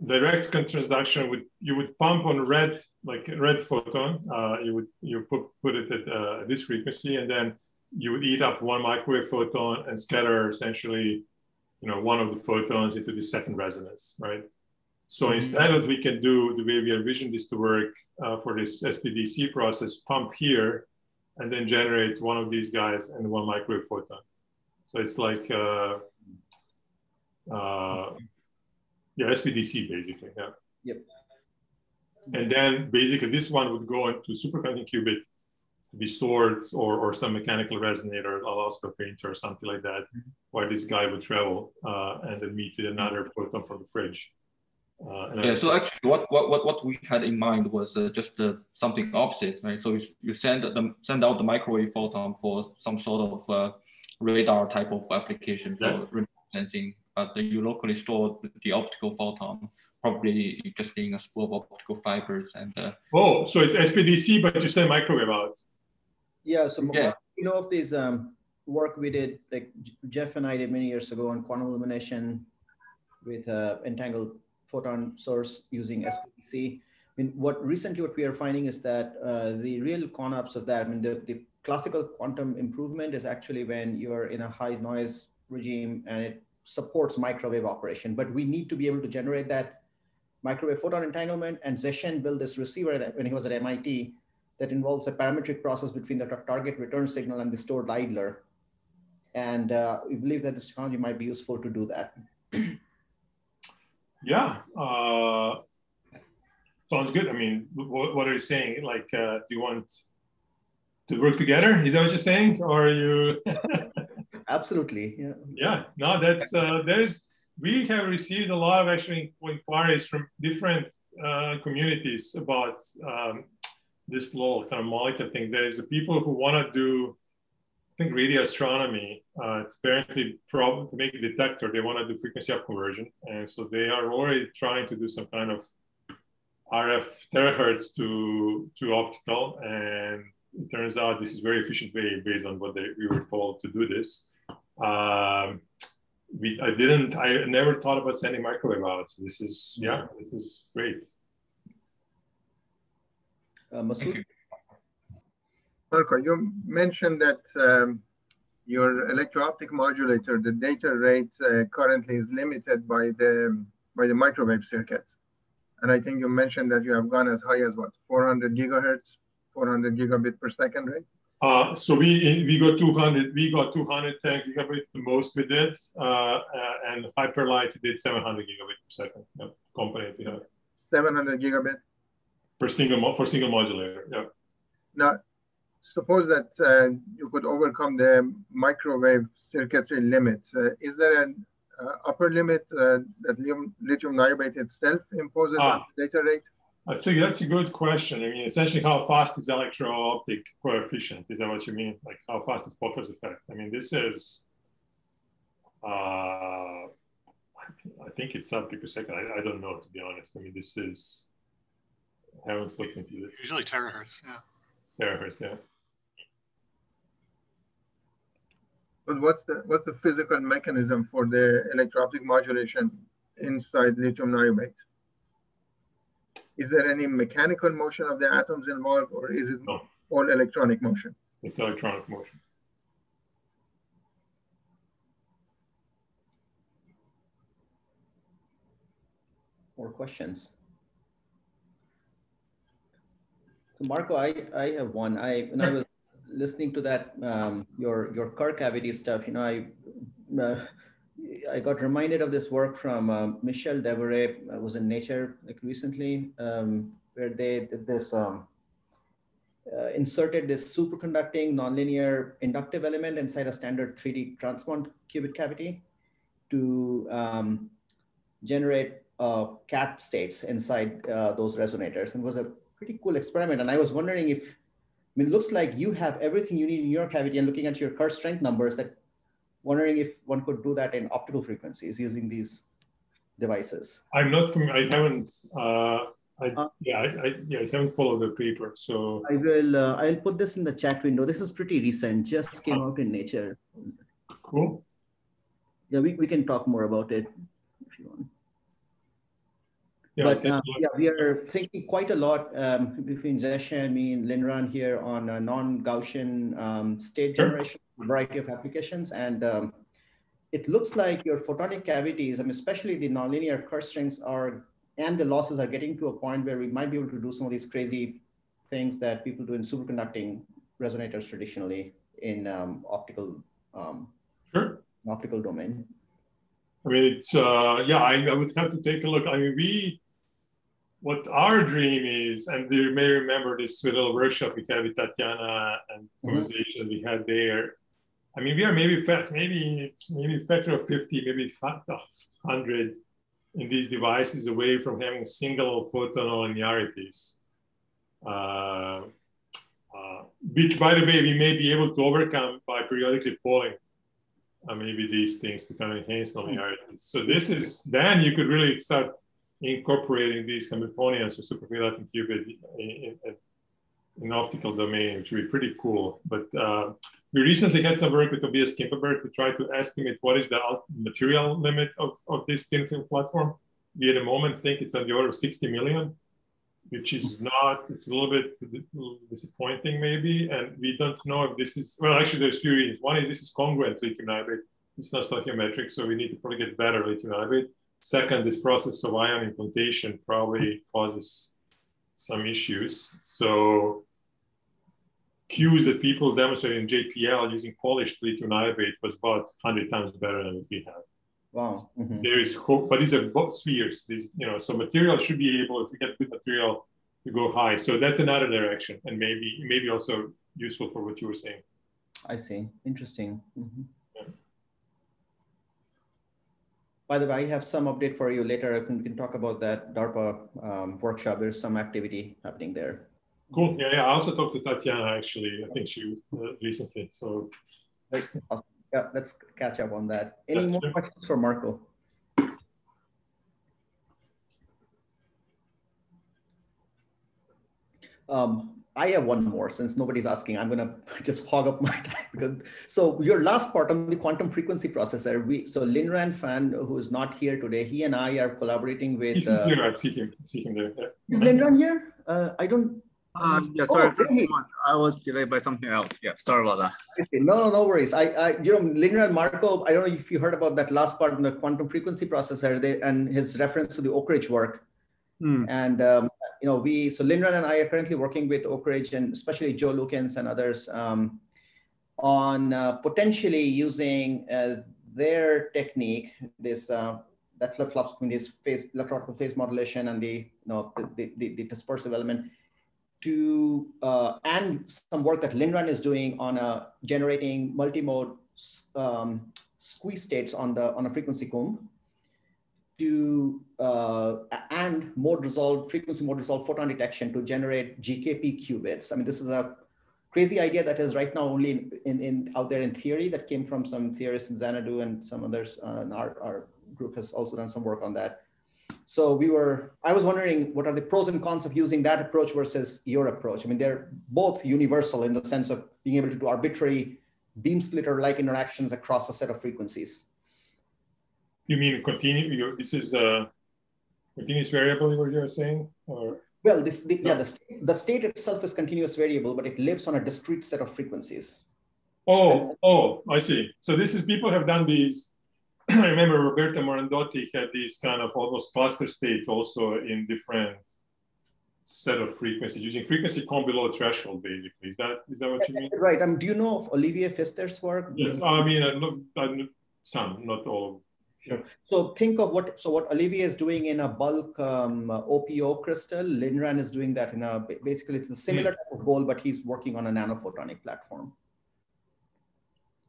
[SPEAKER 3] direct transduction with you would pump on red like red photon. Uh, you would you put put it at uh, this frequency, and then you would eat up one microwave photon and scatter essentially, you know, one of the photons into the second resonance, right? So mm-hmm. instead of we can do the way we envision this to work uh, for this SPDC process, pump here and then generate one of these guys and one microwave photon. So it's like, uh, uh, yeah, SPDC basically, yeah.
[SPEAKER 2] Yep.
[SPEAKER 3] And then basically this one would go into superconducting qubit be stored or, or some mechanical resonator, Oskar Painter or something like that, mm-hmm. where this guy would travel uh, and then meet with another photon from the fridge.
[SPEAKER 6] Uh, yeah, so actually what, what, what, what we had in mind was uh, just uh, something opposite, right? So you, you send, the, send out the microwave photon for some sort of uh, radar type of application for remote sensing, but you locally store the optical photon, probably just being a spool of optical fibers. and. Uh,
[SPEAKER 3] oh, so it's SPDC, but you send microwave out.
[SPEAKER 2] Yeah, so yeah. you know of this um, work we did, like Jeff and I did many years ago on quantum illumination with uh, entangled photon source using SPDC. I mean, what recently what we are finding is that uh, the real con-ups of that, I mean, the, the classical quantum improvement is actually when you're in a high noise regime and it supports microwave operation, but we need to be able to generate that microwave photon entanglement and Zheshen built this receiver when he was at MIT that involves a parametric process between the target return signal and the stored idler. And uh, we believe that this technology might be useful to do that.
[SPEAKER 3] yeah. Uh, sounds good. I mean, what, what are you saying? Like, uh, do you want to work together? Is that what you're saying, or are you?
[SPEAKER 2] Absolutely. Yeah.
[SPEAKER 3] Yeah. No, that's uh, there's. We have received a lot of actually inquiries from different uh, communities about um, this little kind of molecular thing. There's the people who want to do I think radio astronomy, uh, it's apparently problem to make a detector. They want to do frequency up conversion, and so they are already trying to do some kind of RF terahertz to to optical. And it turns out this is very efficient way based on what they, we were told to do this. Um, we, I didn't, I never thought about sending microwave out. So this is, yeah, this is great.
[SPEAKER 2] Uh, Masud?
[SPEAKER 4] Marko, you mentioned that um, your electro-optic modulator, the data rate uh, currently is limited by the by the microwave circuit. And I think you mentioned that you have gone as high as what, 400 gigahertz, 400 gigabit per second, right?
[SPEAKER 3] Uh, so we we got 200, we got 210 gigabits the most we did, uh, uh, and Hyperlight did 700 gigabit per second. Yeah, company we have.
[SPEAKER 4] 700 gigabit
[SPEAKER 3] for single for single modulator. Yeah.
[SPEAKER 4] Now, suppose that uh, you could overcome the microwave circuitry limit. Uh, is there an uh, upper limit uh, that lithium, lithium niobate itself imposes ah, on data rate?
[SPEAKER 3] I think that's a good question. I mean, essentially, how fast is electro-optic coefficient? Is that what you mean? Like, how fast is Pockels effect? I mean, this is, uh, I think it's sub per second. I, I don't know, to be honest. I mean, this is, I haven't looked it.
[SPEAKER 5] Usually terahertz, yeah.
[SPEAKER 3] Terahertz, yeah.
[SPEAKER 4] But what's the what's the physical mechanism for the electro-optic modulation inside lithium niobate? Is there any mechanical motion of the atoms involved, or is it no. all electronic motion?
[SPEAKER 3] It's electronic motion.
[SPEAKER 2] More questions? So Marko, I, I have one. I when I was listening to that um, your your Kerr cavity stuff, you know, I uh, I got reminded of this work from um, Michel Devoret. I was in Nature like recently, um, where they did this um, uh, inserted this superconducting nonlinear inductive element inside a standard 3D transmon qubit cavity to um, generate uh, CAT states inside uh, those resonators, and was a pretty cool experiment. And I was wondering if I mean, it looks like you have everything you need in your cavity and looking at your Kerr strength numbers that wondering if one could do that in optical frequencies using these devices.
[SPEAKER 3] I'm not from, I haven't, uh, I, uh, yeah, I, I, yeah, I haven't followed the paper. So
[SPEAKER 2] I will, uh, I'll put this in the chat window. This is pretty recent, just came out in Nature.
[SPEAKER 3] Cool.
[SPEAKER 2] Yeah, we, we can talk more about it if you want. Yeah, but uh, yeah, we are thinking quite a lot um, between Zheshen and me and Linran here on a non-Gaussian um, state sure. generation, variety of applications. And um, it looks like your photonic cavities, I mean, especially the nonlinear Kerr strings are, and the losses are getting to a point where we might be able to do some of these crazy things that people do in superconducting resonators traditionally in um, optical, um,
[SPEAKER 3] sure.
[SPEAKER 2] optical domain.
[SPEAKER 3] I mean, it's, uh, yeah, I, I would have to take a look. I mean, we, what our dream is, and you may remember this little workshop we had with Tatiana and mm-hmm. conversation mm-hmm. we had there. I mean, we are maybe maybe maybe factor of 50, maybe 100 in these devices away from having single photon linearities. Uh, uh, which, by the way, we may be able to overcome by periodically poling uh, maybe these things to kind of enhance linearities. So this is, then you could really start incorporating these Hamiltonians or superconducting qubit in, in, in, optical domain, which would be pretty cool. But uh, we recently had some work with Tobias Kippenberg to try to estimate what is the material limit of, of this thin film platform. We at the moment think it's on the order of 60 million, which is not, it's a little bit disappointing maybe. And we don't know if this is, well, actually there's two reasons. One is this is congruent lithium niobate. It's not stoichiometric, so we need to probably get better lithium niobate. Second, this process of ion implantation probably causes some issues. So Qs that people demonstrated in JPL using polished lithium niobate was about 100 times better than what we have.
[SPEAKER 2] Wow.
[SPEAKER 3] Mm-hmm. There is hope, but these are both spheres. These, you know, so material should be able, if we get good material, to go high. So that's another direction, and maybe maybe also useful for what you were saying.
[SPEAKER 2] I see. Interesting. Mm-hmm. Yeah. By the way, I have some update for you later. We can talk about that DARPA um, workshop. There's some activity happening there.
[SPEAKER 3] Cool. Yeah, yeah. I also talked to Tatiana actually. I think she uh, recently. So.
[SPEAKER 2] Awesome. Yeah, let's catch up on that. Any more questions for Marko? Um, I have one more since nobody's asking. I'm gonna just hog up my time because so your last part on the quantum frequency processor. We so Lin Ran Fan, who is not here today, he and I are collaborating with.
[SPEAKER 3] He's uh, here. I see him. see him there. Yeah.
[SPEAKER 2] Is Lin Ran here? Uh, I don't.
[SPEAKER 7] Um, yeah, sorry, oh, really? I was delayed by something else. Yeah, sorry about that.
[SPEAKER 2] No, no, no worries. I, I, you know, Lin Ran Marko. I don't know if you heard about that last part in the quantum frequency processor, they, and his reference to the Oak Ridge work. Hmm. And um, you know, we so Lin Ran and I are currently working with Oak Ridge and especially Joe Lukens and others um, on uh, potentially using uh, their technique, this uh, that flip flops between this phase electrochemical phase modulation and the you know the, the, the dispersive element to uh, and some work that Lin Ran is doing on uh, generating multimode um, squeeze states on the on a frequency comb to uh, and mode resolved frequency mode resolved photon detection to generate GKP qubits. I mean, this is a crazy idea that is right now only in, in, in out there in theory that came from some theorists in Xanadu and some others. Uh, and our, our group has also done some work on that. So we were, I was wondering what are the pros and cons of using that approach versus your approach? I mean, they're both universal in the sense of being able to do arbitrary beam splitter-like interactions across a set of frequencies.
[SPEAKER 3] You mean continue? This is a continuous variable. What you're saying, or
[SPEAKER 2] well, this the, no. yeah, the state, the state itself is continuous variable, but it lives on a discrete set of frequencies.
[SPEAKER 3] Oh, oh, I see. So this is people have done these. I remember Roberto Morandotti had these kind of almost cluster states also in different set of frequencies using frequency comb below threshold basically is that is that what you mean
[SPEAKER 2] right um do you know of olivier pfister's work
[SPEAKER 3] yes i mean I I, some not all
[SPEAKER 2] Sure. So think of what, so what Olivier is doing in a bulk um, OPO crystal, Linran is doing that in a, basically it's a similar mm. type of goal, but he's working on a nanophotonic platform.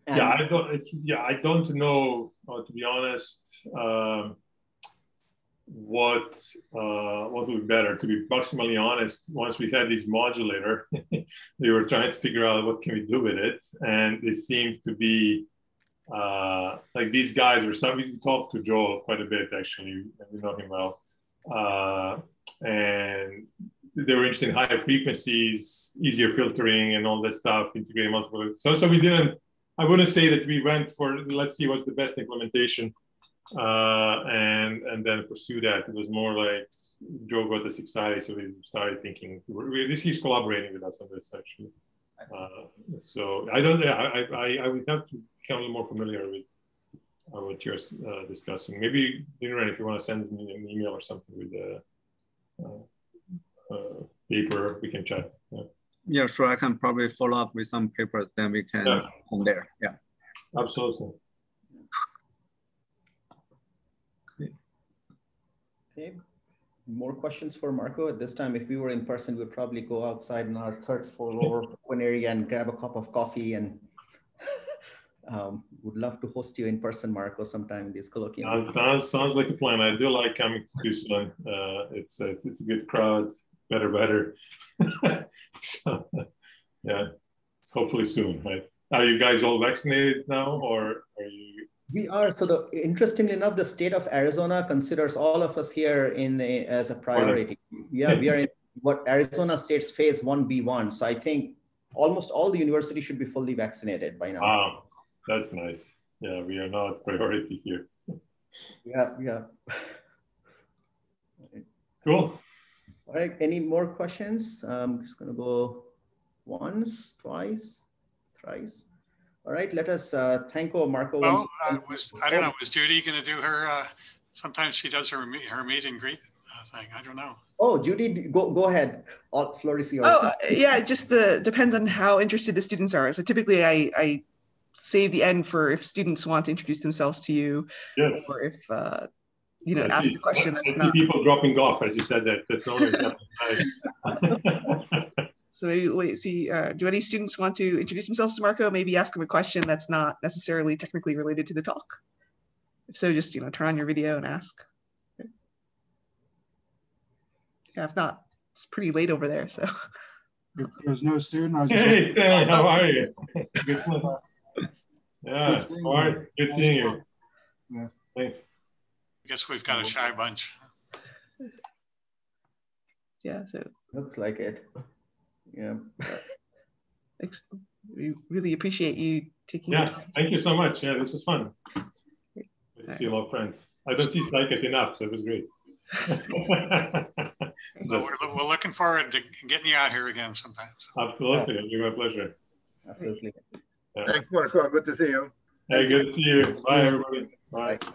[SPEAKER 3] And yeah, I don't, yeah, I don't know, uh, to be honest, uh, what uh, what would be better. To be maximally honest, once we had this modulator, we were trying to figure out what can we do with it, and it seemed to be uh, like these guys or some we talked to Joel quite a bit actually, we know him well. Uh, and they were interested in higher frequencies, easier filtering, and all that stuff, integrating multiple. So, so we didn't. I wouldn't say that we went for let's see what's the best implementation, uh, and and then pursue that. It was more like Joe got us excited, so we started thinking. We, he's collaborating with us on this actually. Uh, so I don't. Yeah, I, I I would have to become a little more familiar with uh, what you're uh, discussing. Maybe, Linran, if you want to send me an email or something with the uh, uh, paper, we can chat. Yeah.
[SPEAKER 7] yeah, sure. I can probably follow up with some papers, then we can yeah. from there. Yeah.
[SPEAKER 3] Absolutely.
[SPEAKER 2] Okay. More questions for Marko at this time. If we were in person, we'd probably go outside in our third floor open area and grab a cup of coffee and um, would love to host you in person, Marko, sometime in this colloquium.
[SPEAKER 3] Uh, sounds sounds like a plan. I do like coming to Tucson. Uh, it's, it's it's a good crowd. Better, better. so, yeah, it's hopefully soon, right? Are you guys all vaccinated now, or are you?
[SPEAKER 2] We are. So, the, interestingly enough, the state of Arizona considers all of us here in the as a priority. Yeah, we are in what Arizona state's phase one B one. So, I think almost all the universities should be fully vaccinated by now.
[SPEAKER 3] Wow. That's nice. Yeah, we are not priority here.
[SPEAKER 2] Yeah, yeah.
[SPEAKER 3] Cool.
[SPEAKER 2] All right, any more questions? I'm just gonna go once, twice, thrice. All right, let us uh, thank Marko.
[SPEAKER 5] Well, uh, was, I don't know, was Judy gonna do her, uh, sometimes she does her, her meet and greet uh, thing, I don't know.
[SPEAKER 2] Oh, Judy, go go ahead. All floor is yours.
[SPEAKER 1] Oh, yeah, it just the depends on how interested the students are. So typically I, I save the end for if students want to introduce themselves to you,
[SPEAKER 3] yes.
[SPEAKER 1] or if uh, you know, I ask see, a question that's
[SPEAKER 3] I
[SPEAKER 1] not.
[SPEAKER 3] people dropping off as you said that. That's always
[SPEAKER 1] So maybe wait, see, uh, do any students want to introduce themselves to Marko? Maybe ask him a question that's not necessarily technically related to the talk. If so, just you know, turn on your video and ask. Yeah, if not, it's pretty late over there, so.
[SPEAKER 8] If there's no student, I was just.
[SPEAKER 3] Hey, Stan, how are you? Good yeah, good all right, good seeing you. Yeah. Thanks.
[SPEAKER 5] I guess we've got a shy bunch.
[SPEAKER 1] Yeah, so.
[SPEAKER 2] Looks like it. Yeah. Thanks.
[SPEAKER 1] We really appreciate you taking.
[SPEAKER 3] Yeah, thank you so much. Yeah, this was fun. Let's see a lot of friends. I don't see Saikat enough, so it was great.
[SPEAKER 5] we're, we're, looking forward to getting you out here again sometime.
[SPEAKER 3] So. Absolutely, it'll be my pleasure.
[SPEAKER 2] Absolutely.
[SPEAKER 4] Yeah. Thanks, Marko. Good to see you.
[SPEAKER 3] Hey, good to see you. Bye, everybody. Bye. Bye.